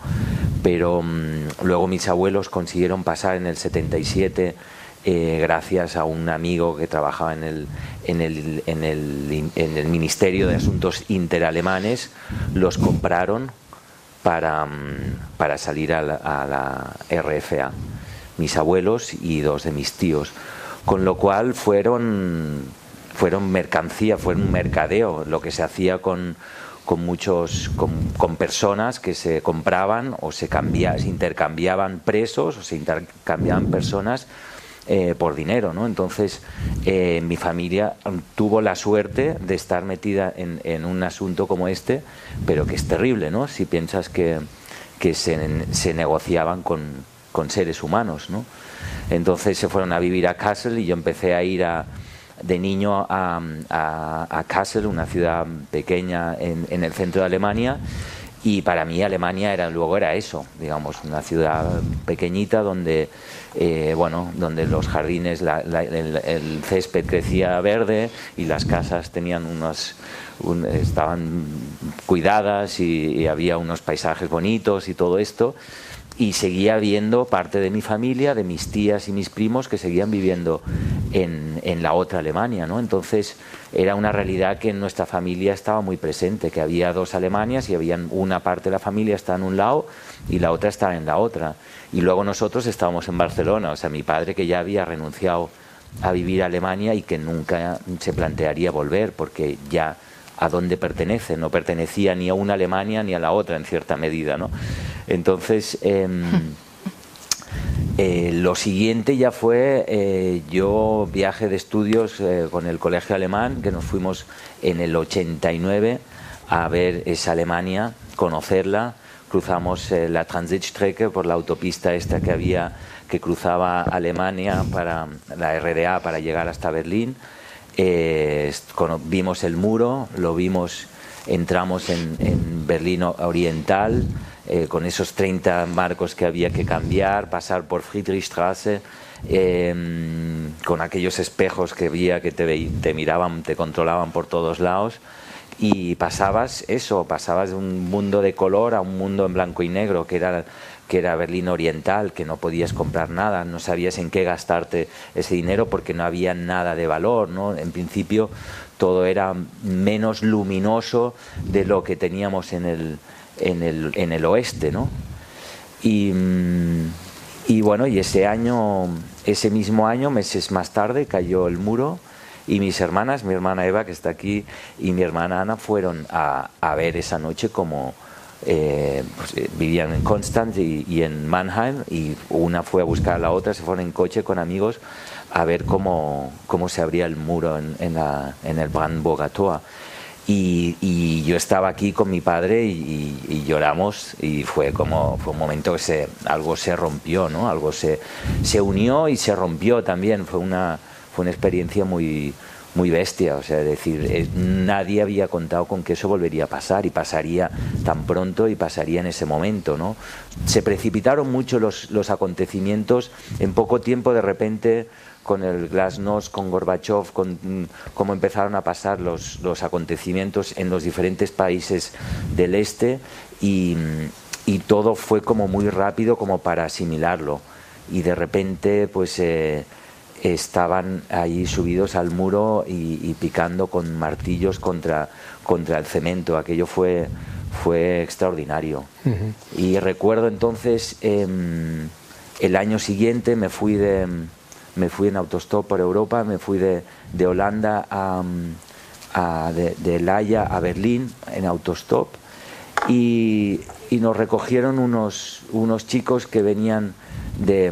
Pero um, luego mis abuelos consiguieron pasar en el 77 eh, gracias a un amigo que trabajaba en el, en, el, en, el, en el Ministerio de Asuntos Interalemanes, los compraron para, mm, para salir a la, RFA, mis abuelos y dos de mis tíos, con lo cual fueron, fueron mercancía, fue un mercadeo, lo que se hacía con, con muchos con, personas que se compraban o se, cambia, se intercambiaban presos o se intercambiaban personas eh, por dinero, ¿no? Entonces, eh, mi familia tuvo la suerte de estar metida en, un asunto como este, pero que es terrible, ¿no? Si piensas que, que se, negociaban con, con, seres humanos, ¿no? Entonces se fueron a vivir a Kassel y yo empecé a ir a, de niño a, a, Kassel, una ciudad pequeña en, el centro de Alemania, y para mí Alemania era luego era eso digamos una ciudad pequeñita donde eh, bueno donde los jardines la, la, el, césped crecía verde y las casas tenían unos un, estaban cuidadas y había unos paisajes bonitos y todo esto y seguía viendo parte de mi familia, de mis tías y mis primos que seguían viviendo en, en, la otra Alemania, ¿no? Entonces era una realidad que en nuestra familia estaba muy presente, que había dos Alemanias y había una parte de la familia estaba en un lado y la otra estaba en la otra. Y luego nosotros estábamos en Barcelona, o sea, mi padre que ya había renunciado a vivir a Alemania y que nunca se plantearía volver porque ya a dónde pertenece, no pertenecía ni a una Alemania ni a la otra en cierta medida, ¿no? Entonces, eh, eh, lo siguiente ya fue eh, yo viaje de estudios eh, con el colegio alemán, que nos fuimos en el 89 a ver esa Alemania, conocerla, cruzamos la Transitstrecke por la autopista esta que había que cruzaba Alemania para la RDA para llegar hasta Berlín. Eh, vimos el muro, lo vimos, entramos en, Berlín Oriental, eh, con esos 30 marcos que había que cambiar, pasar por Friedrichstraße, em, con aquellos espejos que había que te, te miraban, te controlaban por todos lados y pasabas eso, pasabas de un mundo de color a un mundo en blanco y negro, que era, que era Berlín Oriental, que no podías comprar nada, no sabías en qué gastarte ese dinero porque no había nada de valor, ¿no? En principio todo era menos luminoso de lo que teníamos en el, en el, en el oeste, ¿no? Y, mm, y bueno, y ese año, ese mismo año, meses más tarde, cayó el muro y mis hermanas, mi hermana Eva, que está aquí, y mi hermana Ana fueron a, ver esa noche como eh, pues, eh, vivían en Constanz y, en Mannheim, y una fue a buscar a la otra, se fueron en coche con amigos a ver cómo, cómo se abría el muro en, en, el Brand Bogatoa. Y, yo estaba aquí con mi padre y, lloramos y fue como fue un momento que se, algo se rompió, ¿no? Algo se, se unió y se rompió también. Fue una, fue una experiencia muy, muy bestia, o sea, decir, eh, nadie había contado con que eso volvería a pasar y pasaría tan pronto y pasaría en ese momento, ¿no? Se precipitaron mucho los, los acontecimientos, en poco tiempo de repente con el Glasnost, con Gorbachev, con mm, cómo empezaron a pasar los, los acontecimientos en los diferentes países del este y, y, todo fue como muy rápido como para asimilarlo y de repente pues... Eh, estaban ahí subidos al muro y, picando con martillos contra, contra el cemento. Aquello fue, fue extraordinario. Y recuerdo entonces, em, el año siguiente me fui, de, me fui en autostop por Europa, me fui de, de Holanda a, a de, de, La Haya a Berlín en autostop y, y nos recogieron unos, unos chicos que venían de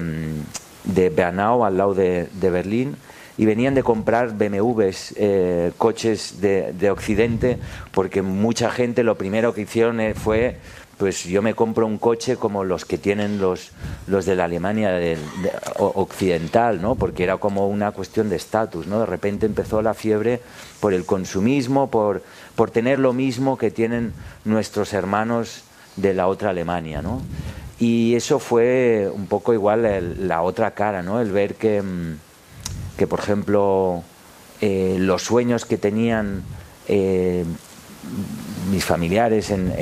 de Bernau, al lado de, Berlín, y venían de comprar BMWs, eh, coches de, Occidente, porque mucha gente lo primero que hicieron eh, fue, pues yo me compro un coche como los que tienen los, los de la Alemania occidental, ¿no? porque era como una cuestión de estatus. ¿no? De repente empezó la fiebre por el consumismo, por, por tener lo mismo que tienen nuestros hermanos de la otra Alemania. ¿no? Y eso fue un poco igual la otra cara, ¿no? El ver que, mm, que por ejemplo, eh, los sueños que tenían eh, mis familiares en,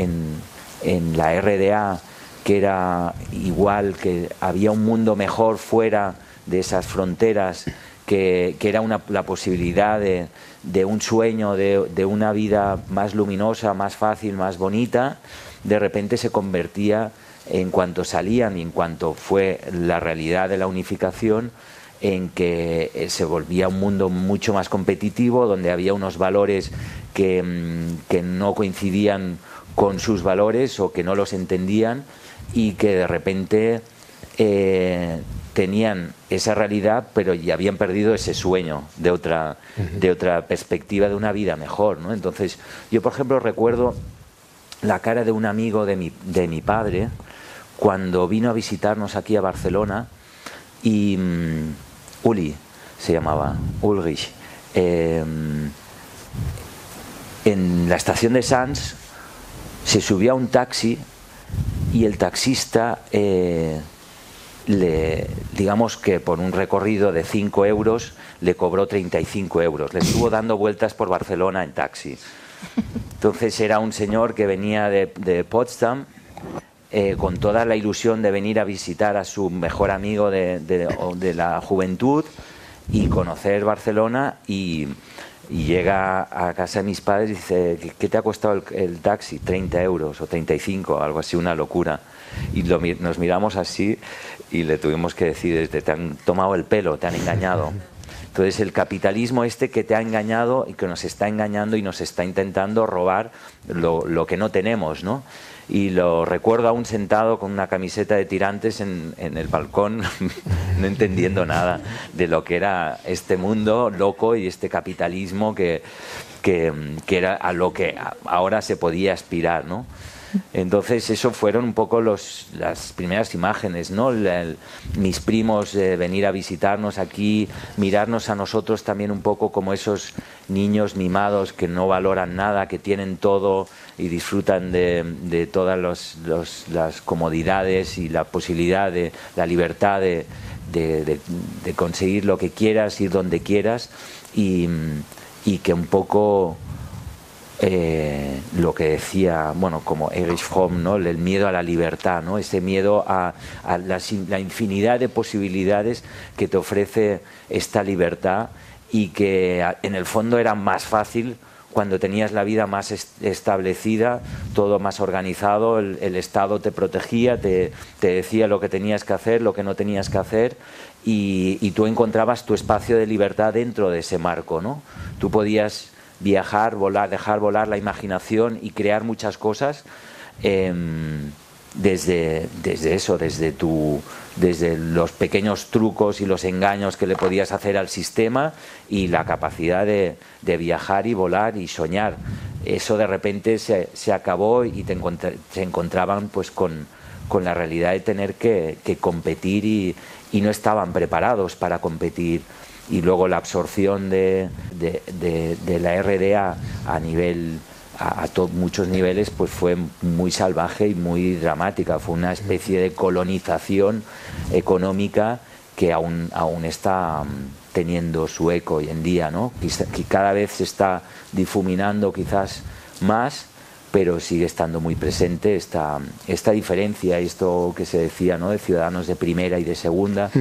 en, la RDA, que era igual, que había un mundo mejor fuera de esas fronteras, que, que era una, la posibilidad de, de un sueño, de, de, una vida más luminosa, más fácil, más bonita, de repente se convertía en cuanto salían y en cuanto fue la realidad de la unificación, en que eh, se volvía un mundo mucho más competitivo, donde había unos valores que, mm, que no coincidían con sus valores o que no los entendían y que de repente eh, tenían esa realidad, pero ya habían perdido ese sueño de otra, de otra perspectiva de una vida mejor. ¿no? Entonces, yo, por ejemplo, recuerdo la cara de un amigo de mi, de mi padre, cuando vino a visitarnos aquí a Barcelona y um, Uli se llamaba, Ulrich, eh, en la estación de Sanz se subió a un taxi y el taxista eh, le, digamos que por un recorrido de 5 euros le cobró 35 euros. Le estuvo dando vueltas por Barcelona en taxi. Entonces era un señor que venía de Potsdam eh, con toda la ilusión de venir a visitar a su mejor amigo de, la juventud y conocer Barcelona y, llega a casa de mis padres y dice, ¿qué te ha costado el, taxi? 30 euros o 35, algo así, una locura. Y nos miramos así y le tuvimos que decir, te han tomado el pelo, te han engañado. Entonces el capitalismo este que te ha engañado y que nos está engañando y nos está intentando robar lo, lo que no tenemos, ¿no? Y lo recuerdo aún sentado con una camiseta de tirantes en, el balcón, no entendiendo nada de lo que era este mundo loco y este capitalismo que, que, era a lo que ahora se podía aspirar. ¿no? Entonces, eso fueron un poco los, las primeras imágenes, ¿no? mis primos eh, venir a visitarnos aquí, mirarnos a nosotros también un poco como esos niños mimados que no valoran nada, que tienen todo y disfrutan de, todas las comodidades y la posibilidad de la libertad de, conseguir lo que quieras, ir donde quieras y, que un poco eh, lo que decía, bueno, como Erich Fromm, ¿no? el miedo a la libertad, ¿no? ese miedo a, la, infinidad de posibilidades que te ofrece esta libertad y que en el fondo era más fácil cuando tenías la vida más establecida, todo más organizado, el, Estado te protegía, te, decía lo que tenías que hacer, lo que no tenías que hacer, y, tú encontrabas tu espacio de libertad dentro de ese marco, ¿no? Tú podías viajar, volar, dejar volar la imaginación y crear muchas cosas em, desde, desde eso, desde tu desde los pequeños trucos y los engaños que le podías hacer al sistema y la capacidad de, viajar y volar y soñar. Eso de repente se, acabó y te se encontraban pues con, la realidad de tener que, competir y, no estaban preparados para competir. Y luego la absorción de, de la RDA a nivel a, muchos niveles pues fue muy salvaje y muy dramática. Fue una especie de colonización económica que aún, aún está mm, teniendo su eco hoy en día, ¿no? que cada vez se está difuminando quizás más, pero sigue estando muy presente esta, esta diferencia, esto que se decía, ¿no? de ciudadanos de primera y de segunda,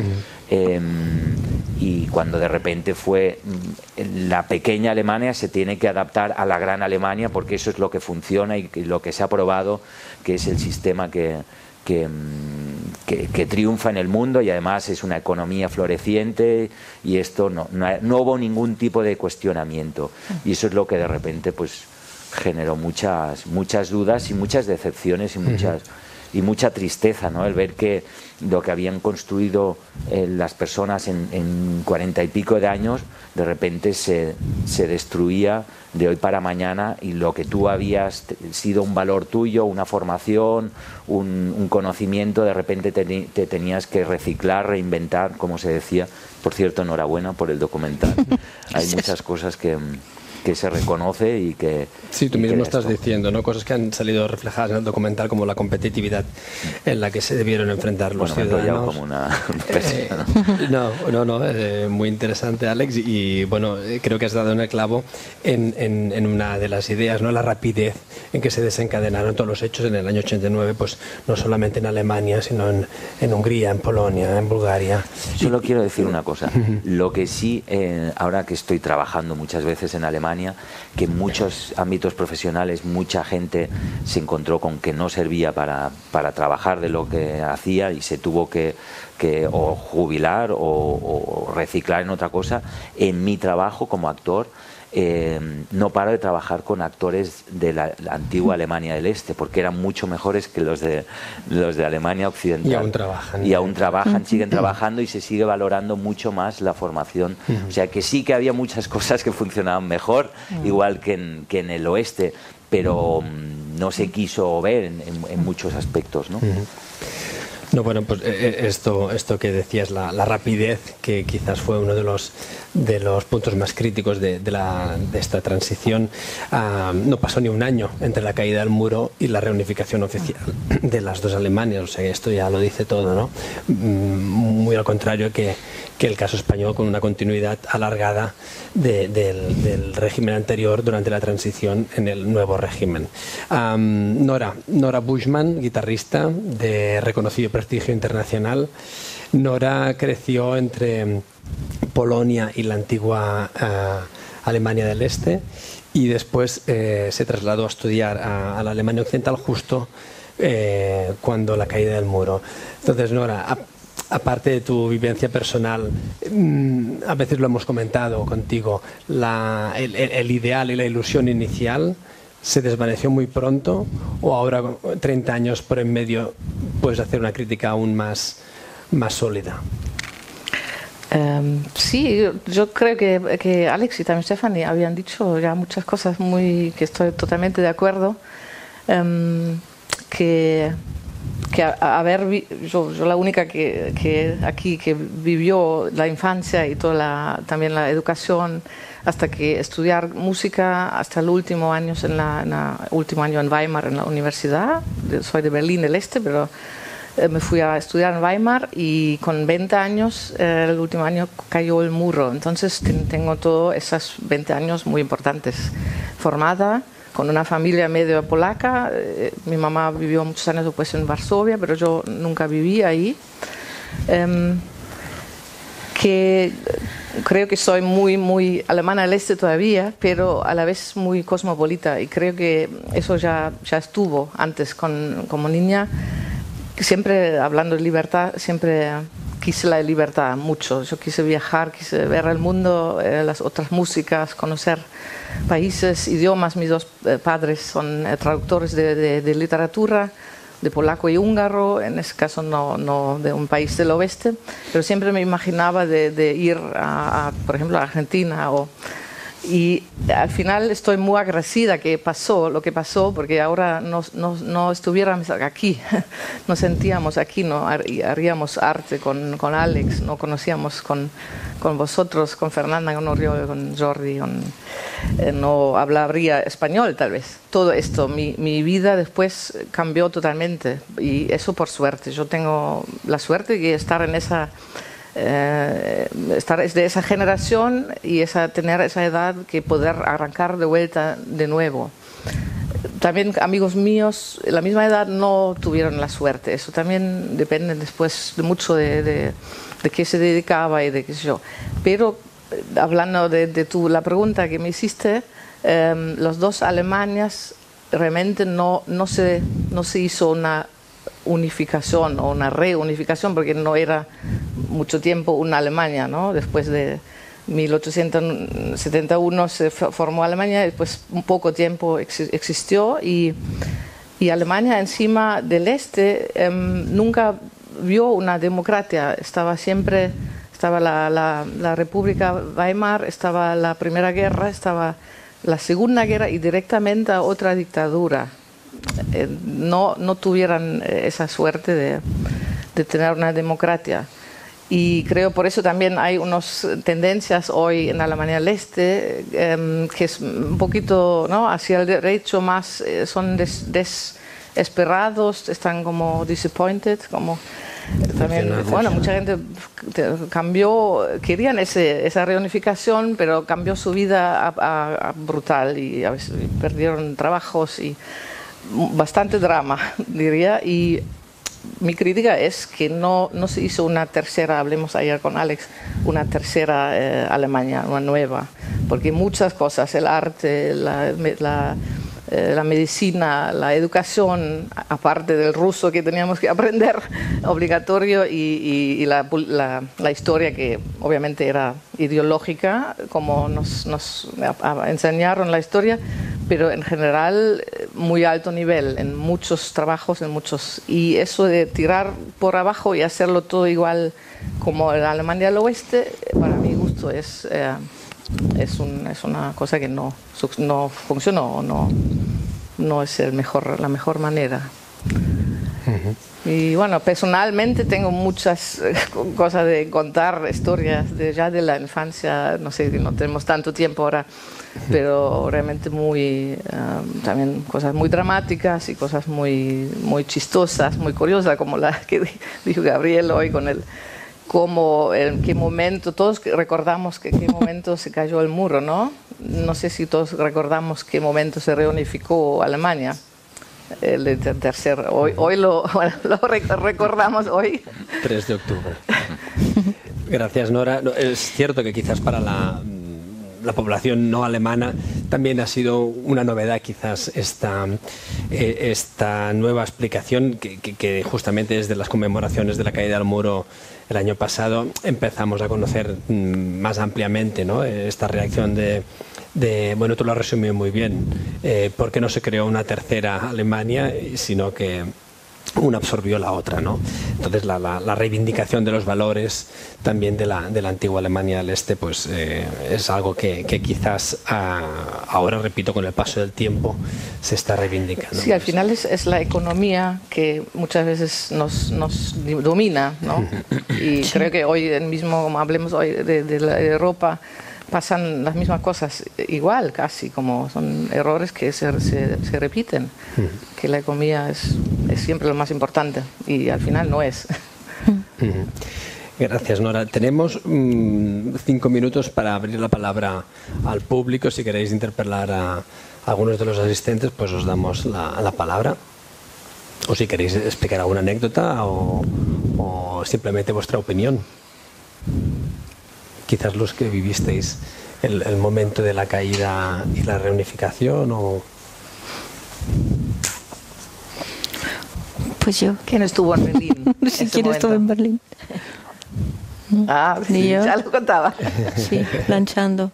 em, y cuando de repente fue mm, la pequeña Alemania se tiene que adaptar a la gran Alemania porque eso es lo que funciona y lo que se ha probado que es el sistema que, que, mm, que, triunfa en el mundo y además es una economía floreciente y esto no, no, no hubo ningún tipo de cuestionamiento. Y eso es lo que de repente pues generó muchas, muchas dudas y muchas decepciones y muchas y mucha tristeza, ¿no? El ver que lo que habían construido eh, las personas en cuarenta y pico de años, de repente se, se, destruía de hoy para mañana y lo que tú habías sido un valor tuyo, una formación, un, conocimiento, de repente te, te, tenías que reciclar, reinventar, como se decía. Por cierto, enhorabuena por el documental. Hay muchas cosas que que se reconoce y que... Sí, tú mismo estás diciendo, ¿no? Cosas que han salido reflejadas en el documental como la competitividad en la que se debieron enfrentar los bueno, ciudadanos. como una eh, no, no, no, eh, muy interesante Alex y bueno, eh, creo que has dado en el clavo en, en, una de las ideas, ¿no? La rapidez en que se desencadenaron todos los hechos en el año 89, pues no solamente en Alemania, sino en, en Hungría, en Polonia, en Bulgaria. Solo quiero decir una cosa, lo que sí, ahora que estoy trabajando muchas veces en Alemania, que en muchos ámbitos profesionales mucha gente se encontró con que no servía para, para trabajar de lo que hacía y se tuvo que, que o jubilar o reciclar en otra cosa. En mi trabajo como actor, eh, no paro de trabajar con actores de la, antigua Alemania del Este, porque eran mucho mejores que los de, los de Alemania Occidental. Y aún trabajan. Y aún trabajan, siguen trabajando y se sigue valorando mucho más la formación. O sea que sí que había muchas cosas que funcionaban mejor, igual que en, que en el oeste, pero mm, no se quiso ver en, muchos aspectos. ¿no? No, bueno, pues eh, eh, esto, esto que decías, la, la, rapidez, que quizás fue uno de los, de los puntos más críticos de, de, la, de esta transición, ah, no pasó ni un año entre la caída del muro y la reunificación oficial de las dos Alemanias, o sea, esto ya lo dice todo, ¿no? Mm, muy al contrario que, que el caso español, con una continuidad alargada del, régimen anterior durante la transición en el nuevo régimen. Nora, Nora Bushman, guitarrista de reconocido prestigio internacional. Nora creció entre Polonia y la antigua eh, Alemania del Este y después eh, se trasladó a estudiar a, la Alemania Occidental justo eh, cuando la caída del muro. Entonces, Nora, aparte de tu vivencia personal, mm, a veces lo hemos comentado contigo, el, ideal y la ilusión inicial se desvaneció muy pronto o ahora 30 años por en medio puedes hacer una crítica aún más, más sólida? Em, sí, yo creo que, que, Alex y también Stephanie habían dicho ya muchas cosas muy que estoy totalmente de acuerdo. Em, que, que a, haber vi- yo, yo la única que, que aquí que vivió la infancia y toda la, también la educación hasta que estudiar música hasta el último año en la, en último año en Weimar en la universidad soy de Berlín del Este pero eh, me fui a estudiar en Weimar y con 20 años, eh, el último año cayó el muro. Entonces ten- tengo todos esos 20 años muy importantes. Formada con una familia medio polaca. eh, mi mamá vivió muchos años después en Varsovia, pero yo nunca viví ahí. Em, que creo que soy muy, muy alemana del este todavía, pero a la vez muy cosmopolita y creo que eso ya, ya estuvo antes con, como niña. Siempre hablando de libertad, siempre quise la libertad mucho. Yo quise viajar, quise ver el mundo, eh, las otras músicas, conocer países, idiomas. Mis dos eh, padres son eh, traductores de, literatura, de polaco y húngaro, en ese caso no, no de un país del oeste, pero siempre me imaginaba de, de ir, a, por ejemplo, a Argentina o, y al final estoy muy agradecida que pasó lo que pasó, porque ahora no, no, no estuviéramos aquí, no sentíamos aquí, no haríamos arte con, con Alex, no conocíamos con, con vosotros, con Fernanda, con Oriol, con Jordi, con- eh, no hablaría español tal vez. Todo esto, mi, mi vida después cambió totalmente y eso por suerte. Yo tengo la suerte de estar en esa eh, estar es de esa generación y esa, tener esa edad que poder arrancar de vuelta de nuevo. También amigos míos, la misma edad, no tuvieron la suerte. Eso también depende después de mucho de, qué se dedicaba y de qué sé yo. Pero eh, hablando de, de la pregunta que me hiciste, eh, los dos Alemanias realmente no, se, no se hizo una unificación o una reunificación porque no era mucho tiempo una Alemania, ¿no? Después de 1871 se fo- formó Alemania, y después un poco tiempo exi- existió y, Alemania encima del este em, nunca vio una democracia, estaba siempre, estaba la, la, República Weimar, estaba la Primera Guerra, estaba la Segunda Guerra y directamente a otra dictadura. Eh, no, no tuvieran eh, esa suerte de tener una democracia. Y creo por eso también hay unas tendencias hoy en Alemania del Este em, que es un poquito ¿no? hacia el derecho más, eh, son des- desesperados, están como disappointed, como también, Decepcionados. bueno, mucha gente te- cambió, querían ese, esa reunificación, pero cambió su vida a- a- a brutal y a veces perdieron trabajos y bastante drama, diría. Y mi crítica es que no, no se hizo una tercera, hablemos ayer con Alex, una tercera eh, Alemania, una nueva, porque muchas cosas, el arte, la, la, eh, la medicina, la educación, aparte del ruso que teníamos que aprender obligatorio y, y- y la, la- historia que obviamente era ideológica, como nos, nos enseñaron la historia, pero en general eh, muy alto nivel en muchos trabajos, en muchos y eso de tirar por abajo y hacerlo todo igual como en Alemania del Oeste, para mi gusto es eh, es, un- es una cosa que no no funcionó, no no es el mejor la mejor manera. Y bueno, personalmente tengo muchas co- cosas de contar, historias de ya de la infancia, no sé, no tenemos tanto tiempo ahora, pero realmente muy, um, también cosas muy dramáticas y cosas muy, muy chistosas, muy curiosas, como la que di- dijo Gabriel hoy con el cómo, en qué momento, todos recordamos que qué momento se cayó el muro, ¿no? No sé si todos recordamos qué momento se reunificó Alemania. El tercer, hoy, hoy lo, bueno, lo rec- recordamos hoy. 3 de octubre. Gracias, Nora. No, es cierto que quizás para la, mm, la población no alemana también ha sido una novedad quizás esta, eh, esta nueva explicación que, que- que justamente desde las conmemoraciones de la caída del muro el año pasado empezamos a conocer mm, más ampliamente ¿no? esta reacción de, de- bueno, tú lo has resumido muy bien, eh, por qué no se creó una tercera Alemania, sino que una absorbió la otra, ¿no? Entonces la, la, la reivindicación de los valores también de la, de la antigua Alemania del Este, pues eh, es algo que, que quizás ah, ahora, repito, con el paso del tiempo se está reivindicando. Sí, al final es, es la economía que muchas veces nos, nos domina, ¿no? Y creo que hoy mismo, como hablemos hoy de, de la Europa, pasan las mismas cosas igual casi, como son errores que se, se, se repiten, que la economía es, es siempre lo más importante y al final no es. Gracias, Nora. Tenemos mm, cinco minutos para abrir la palabra al público. Si queréis interpelar a algunos de los asistentes, pues os damos la, la palabra. O si queréis explicar alguna anécdota o, o simplemente vuestra opinión. Quizás los que vivisteis el, el momento de la caída y la reunificación o... Pues yo. ¿Quién estuvo en Berlín? Sí, ¿quién estuvo en Berlín? Ah, Ni sí, yo. ya lo contaba. Sí, planchando.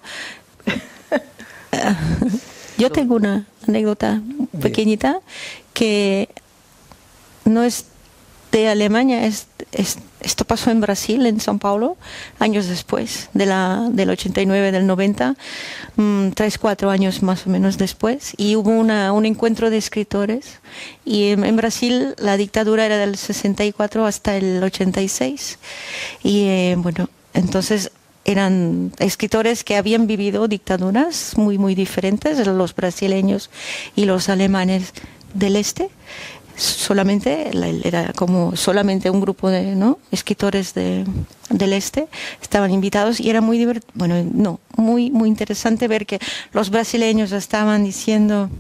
Yo tengo una anécdota pequeñita que no es de Alemania, es, es- esto pasó en Brasil, en São Paulo, años después de la, del 89, del 90, mm, tres, cuatro años más o menos después, y hubo una, un encuentro de escritores. Y en, en Brasil la dictadura era del 64 hasta el 86. Y eh, bueno, entonces eran escritores que habían vivido dictaduras muy, muy diferentes, los brasileños y los alemanes del este. Solamente la- era como solamente un grupo de ¿no? escritores de, del este estaban invitados y era muy bueno no muy muy interesante ver que los brasileños estaban diciendo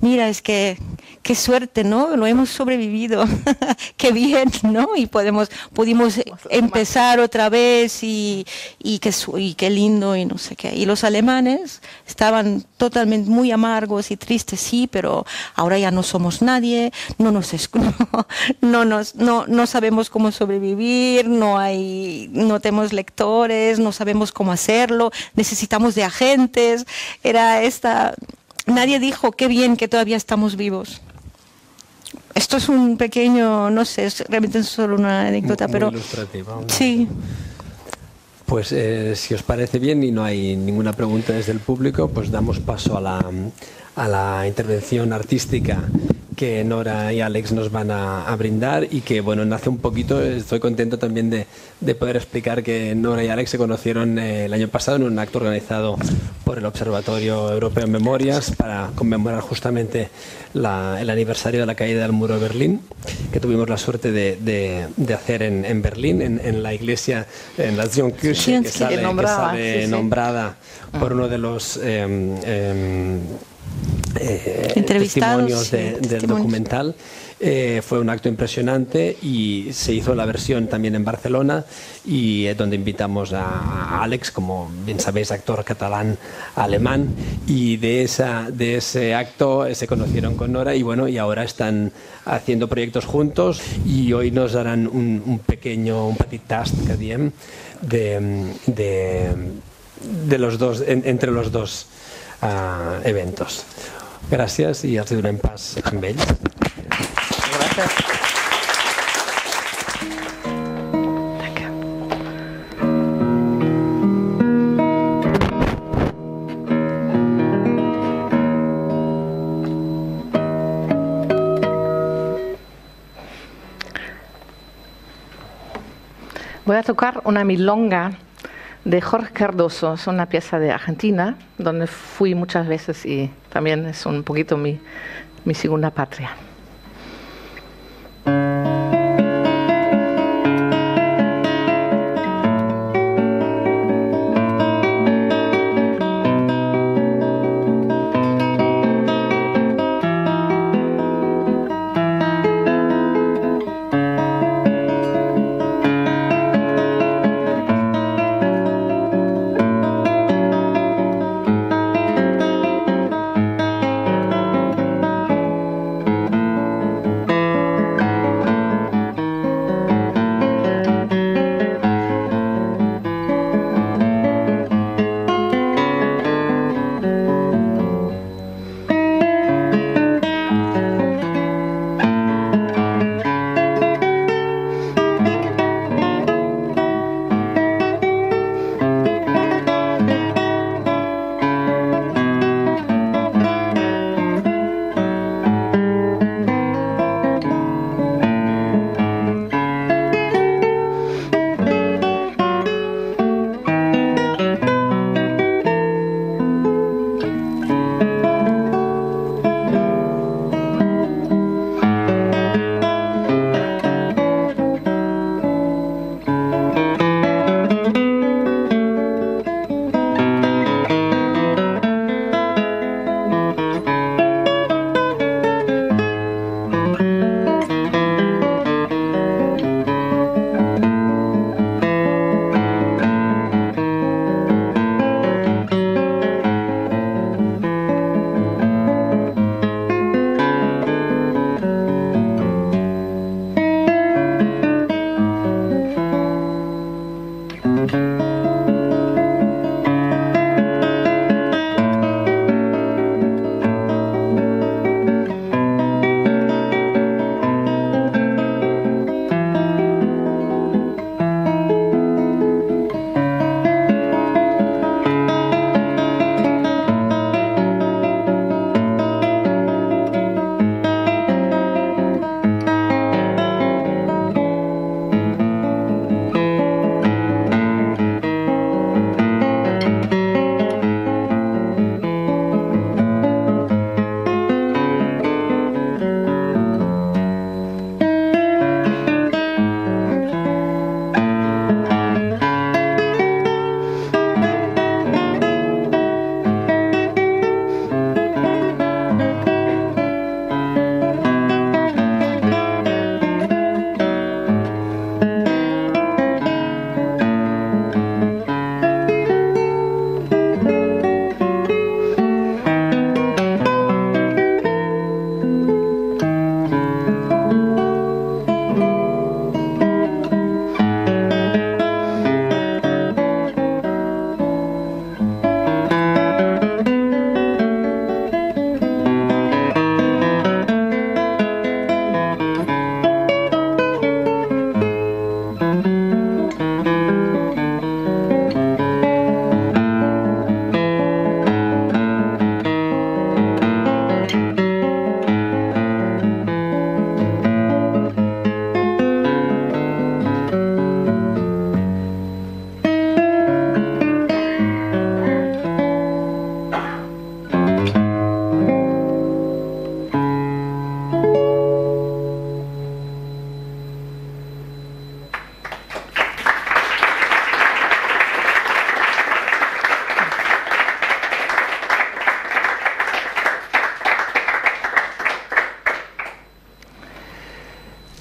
mira es que qué suerte no lo hemos sobrevivido qué bien no y podemos pudimos empezar otra vez y, y qué y qué lindo y no sé qué y los alemanes estaban totalmente muy amargos y tristes sí pero ahora ya no somos nadie no nos no, no nos no, no sabemos cómo sobrevivir no hay no tenemos lectores no sabemos cómo hacerlo necesitamos de agentes. Era esta nadie dijo qué bien que todavía estamos vivos. Esto es un pequeño no sé es realmente solo una anécdota Muy pero sí. Pues eh, si os parece bien y no hay ninguna pregunta desde el público, pues damos paso a la, a la intervención artística que Nora y Alex nos van a, a brindar y que, bueno, nace un poquito, estoy contento también de, de poder explicar que Nora y Alex se conocieron eh, el año pasado en un acto organizado por el Observatorio Europeo en Memorias para conmemorar justamente la- el aniversario de la caída del muro de Berlín, que tuvimos la suerte de, de- de hacer en, en Berlín, en, en la iglesia, en la Zionkirche, que sale, que sale sí, sí. nombrada por uno de los em, em, eh, Entrevistados, testimonios sí, del testimonios. documental. Eh, fue un acto impresionante y se hizo la versión también en Barcelona y eh, donde invitamos a, Alex, como bien sabéis, actor catalán alemán y de esa de ese acto se conocieron con Nora y bueno y ahora están haciendo proyectos juntos y hoy nos darán un, un pequeño un petit tast que diem de, de, de los dos en- entre los dos ah, eventos. Gràcies i els donem pas amb ells. Gracias. Voy a tocar una milonga de Jorge Cardoso. Es una pieza de Argentina, donde fui muchas veces y también es un poquito mi, mi segunda patria.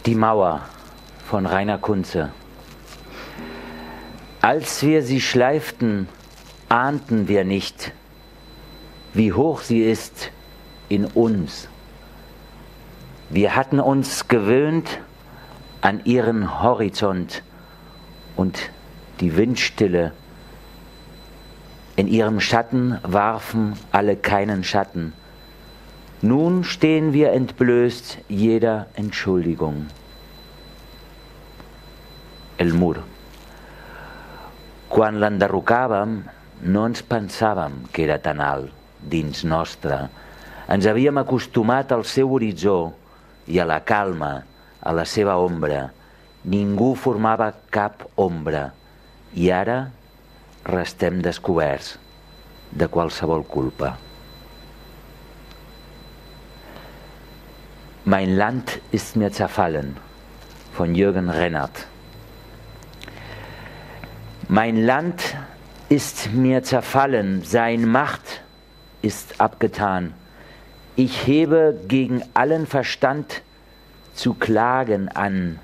Die Mauer von Rainer Kunze. Als wir sie schleiften, ahnten wir nicht, wie hoch sie ist in uns. Wir hatten uns gewöhnt an ihren Horizont und die Windstille. In ihrem Schatten warfen alle keinen Schatten. Nun stehen wir entblößt jeder Entschuldigung. El mur. Quan l'enderrocàvem, no ens pensàvem que era tan alt dins nostre. Ens havíem acostumat al seu horitzó i a la calma, a la seva ombra. Ningú formava cap ombra i ara restem descoberts de qualsevol culpa. Mein Land ist mir zerfallen von Jürgen Rennert. Mein Land ist mir zerfallen, sein Macht ist abgetan. Ich hebe gegen allen Verstand zu klagen an.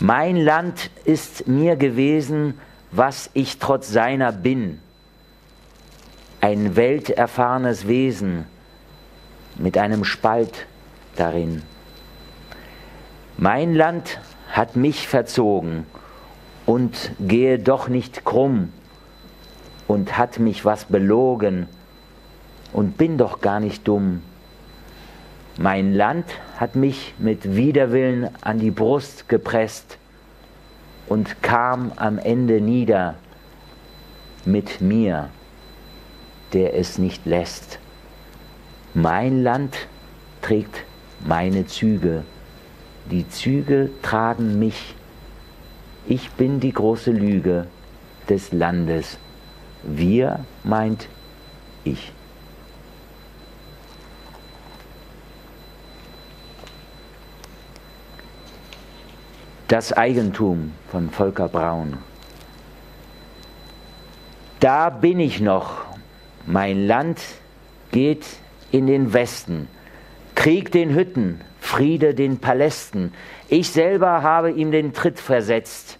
Mein Land ist mir gewesen, was ich trotz seiner bin. Ein welterfahrenes Wesen mit einem Spalt darin. Mein Land hat mich verzogen und gehe doch nicht krumm und hat mich was belogen und bin doch gar nicht dumm. Mein Land hat mich mit Widerwillen an die Brust gepresst und kam am Ende nieder mit mir, der es nicht lässt. Mein Land trägt meine Züge, die Züge tragen mich. Ich bin die große Lüge des Landes. Wir meint ich. Das Eigentum von Volker Braun. Da bin ich noch. Mein Land geht in den Westen. Krieg den Hütten, Friede den Palästen. Ich selber habe ihm den Tritt versetzt.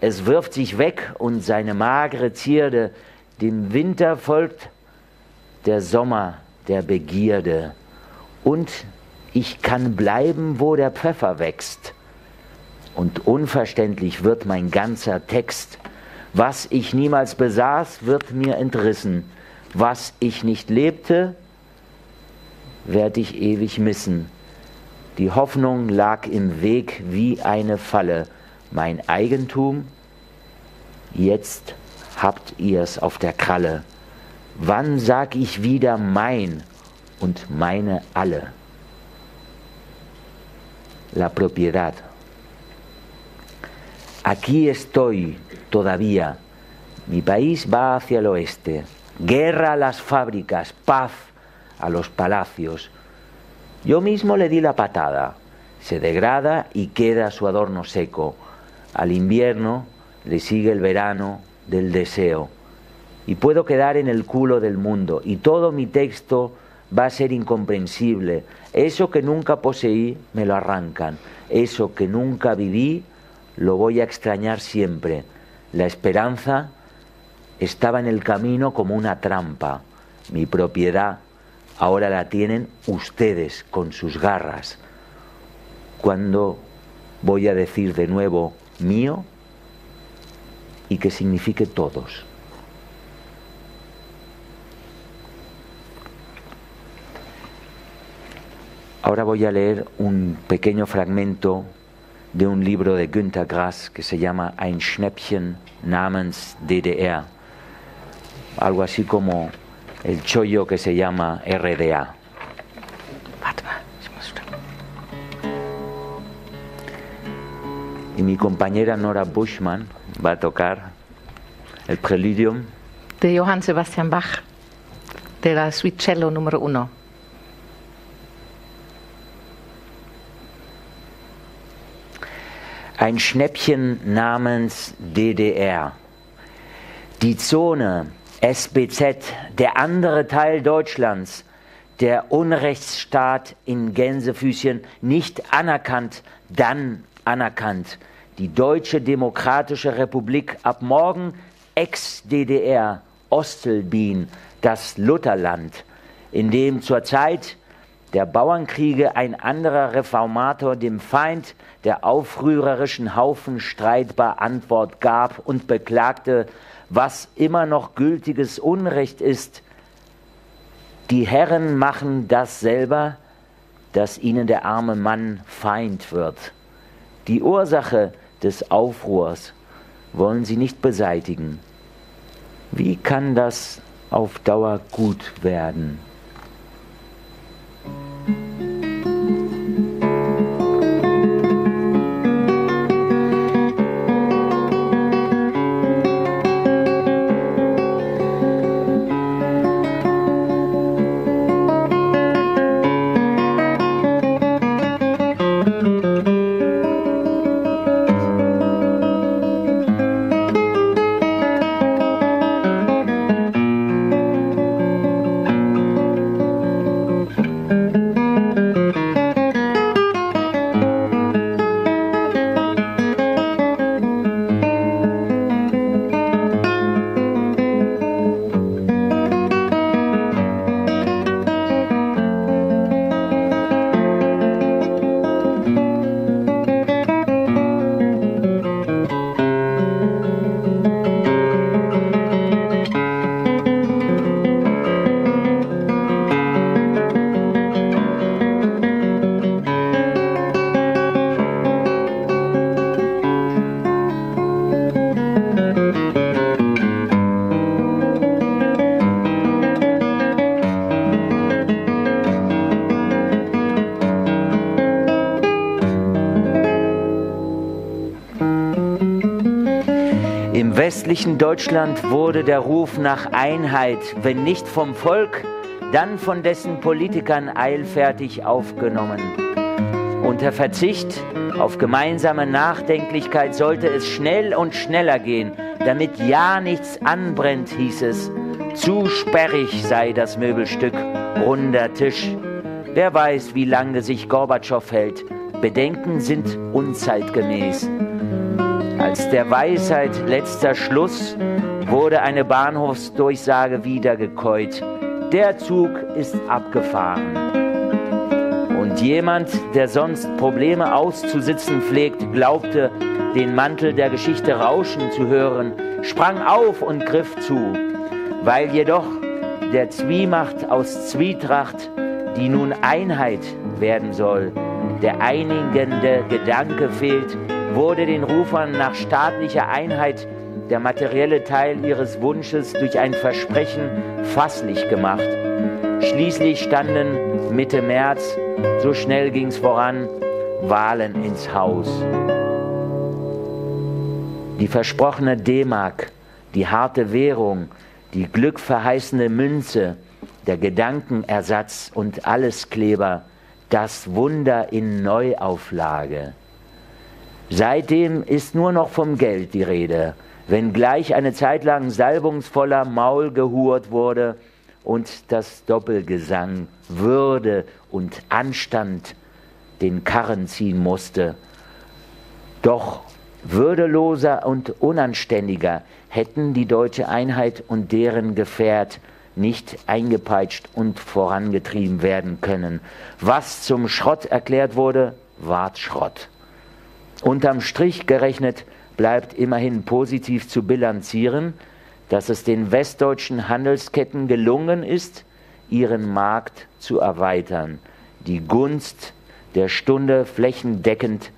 Es wirft sich weg und seine magere Zierde, dem Winter folgt der Sommer der Begierde. Und ich kann bleiben, wo der Pfeffer wächst und unverständlich wird mein ganzer Text. Was ich niemals besaß, wird mir entrissen. Was ich nicht lebte, werde ich ewig missen. Die Hoffnung lag im Weg wie eine Falle. Mein Eigentum, jetzt habt ihr's auf der Kralle. Wann sag ich wieder mein und meine alle? La propiedad. Aquí estoy todavía. Mi país va hacia el oeste. Guerra a las fábricas, paz a los palacios. Yo mismo le di la patada. Se degrada y queda su adorno seco. Al invierno le sigue el verano del deseo. Y puedo quedar en el culo del mundo. Y todo mi texto va a ser incomprensible. Eso que nunca poseí me lo arrancan. Eso que nunca viví lo voy a extrañar siempre. La esperanza estaba en el camino como una trampa. Mi propiedad ahora la tienen ustedes con sus garras. Cuando voy a decir de nuevo mío y que signifique todos. Ahora voy a leer un pequeño fragmento de un libro de Günter Grass que se llama Ein Schnäppchen namens DDR, algo así como el chollo que se llama RDA. Y mi compañera Nora Bushman va a tocar el preludium de Johann Sebastian Bach, de la suite cello número uno. ein Schnäppchen namens DDR. Die Zone SBZ, der andere Teil Deutschlands, der Unrechtsstaat in Gänsefüßchen nicht anerkannt, dann anerkannt. Die Deutsche Demokratische Republik ab morgen Ex-DDR, Ostelbien, das Lutherland, in dem zur Zeit der Bauernkriege ein anderer Reformator dem Feind der aufrührerischen Haufen streitbar Antwort gab und beklagte, was immer noch gültiges Unrecht ist. Die Herren machen das selber, dass ihnen der arme Mann Feind wird. Die Ursache des Aufruhrs wollen sie nicht beseitigen. Wie kann das auf Dauer gut werden? Westlichen Deutschland wurde der Ruf nach Einheit, wenn nicht vom Volk, dann von dessen Politikern eilfertig aufgenommen. Unter Verzicht auf gemeinsame Nachdenklichkeit sollte es schnell und schneller gehen, damit ja nichts anbrennt, hieß es. Zu sperrig sei das Möbelstück, runder Tisch. Wer weiß, wie lange sich Gorbatschow hält. Bedenken sind unzeitgemäß. Als der Weisheit letzter Schluss wurde eine Bahnhofsdurchsage wiedergekäut. Der Zug ist abgefahren. Und jemand, der sonst Probleme auszusitzen pflegt, glaubte, den Mantel der Geschichte rauschen zu hören, sprang auf und griff zu. Weil jedoch der Zwiemacht aus Zwietracht, die nun Einheit werden soll, der einigende Gedanke fehlt, wurde den Rufern nach staatlicher Einheit der materielle Teil ihres Wunsches durch ein Versprechen fasslich gemacht. Schließlich standen Mitte März, so schnell ging's voran, Wahlen ins Haus. Die versprochene D-Mark, die harte Währung, die glückverheißende Münze, der Gedankenersatz und Alleskleber, das Wunder in Neuauflage. Seitdem ist nur noch vom Geld die Rede, wenngleich eine Zeit lang salbungsvoller Maul gehurt wurde und das Doppelgesang Würde und Anstand den Karren ziehen musste. Doch würdeloser und unanständiger hätten die deutsche Einheit und deren Gefährt nicht eingepeitscht und vorangetrieben werden können. Was zum Schrott erklärt wurde, ward Schrott. Unterm Strich gerechnet bleibt immerhin positiv zu bilanzieren, dass es den westdeutschen Handelsketten gelungen ist, ihren Markt zu erweitern, die Gunst der Stunde flächendeckend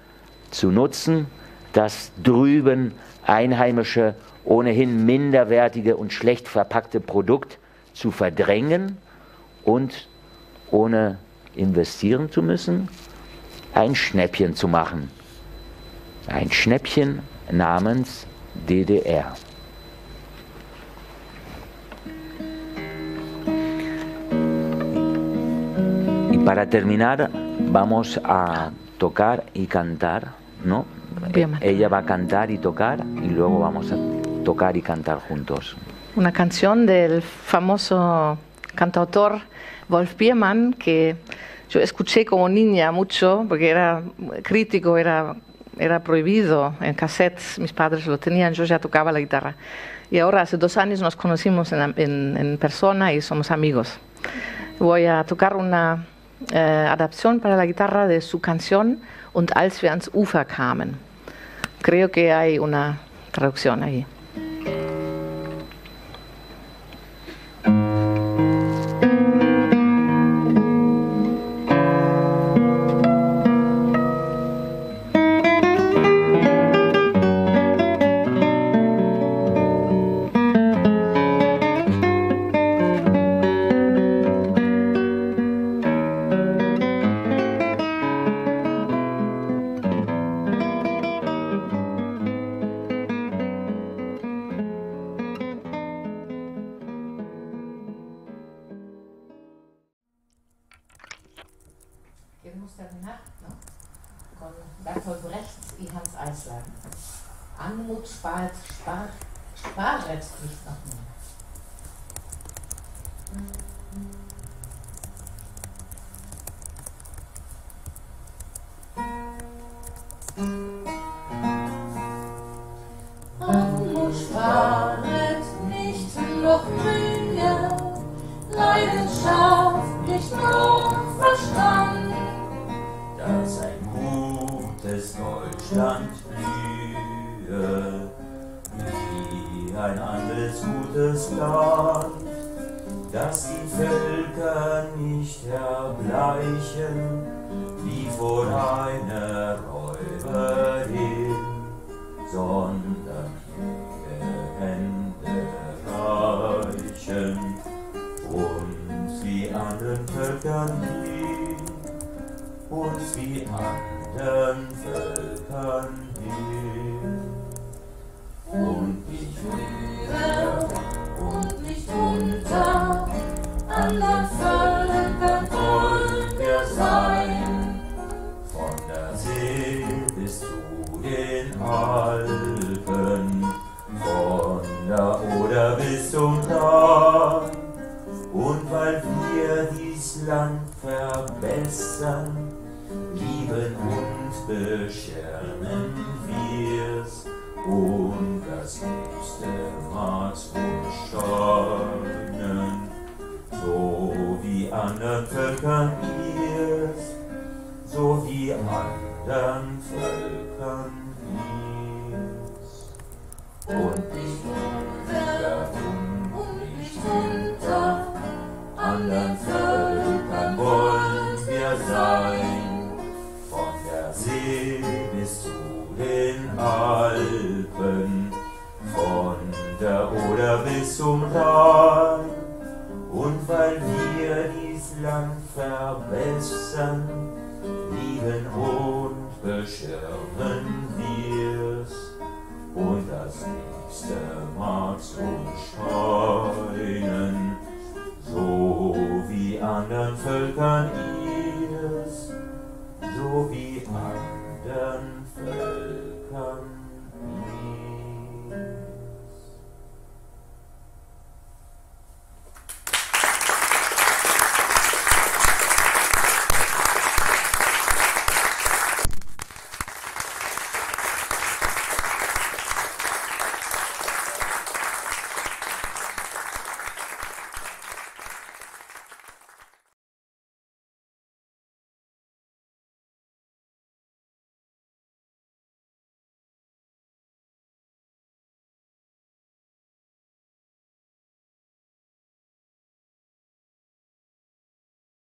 zu nutzen, das drüben einheimische, ohnehin minderwertige und schlecht verpackte Produkt zu verdrängen und ohne investieren zu müssen, ein Schnäppchen zu machen. ein Schnäppchen namens DDR. Y para terminar vamos a tocar y cantar, ¿no? Ella va a cantar y tocar y luego vamos a tocar y cantar juntos. Una canción del famoso cantautor Wolf Biermann que yo escuché como niña mucho porque era crítico, era era prohibido en cassettes, mis padres lo tenían, yo ya tocaba la guitarra. Y ahora hace dos años nos conocimos en, en, en persona y somos amigos. Voy a tocar una eh, adaptación para la guitarra de su canción Und als wir ans Ufer kamen. Creo que hay una traducción ahí.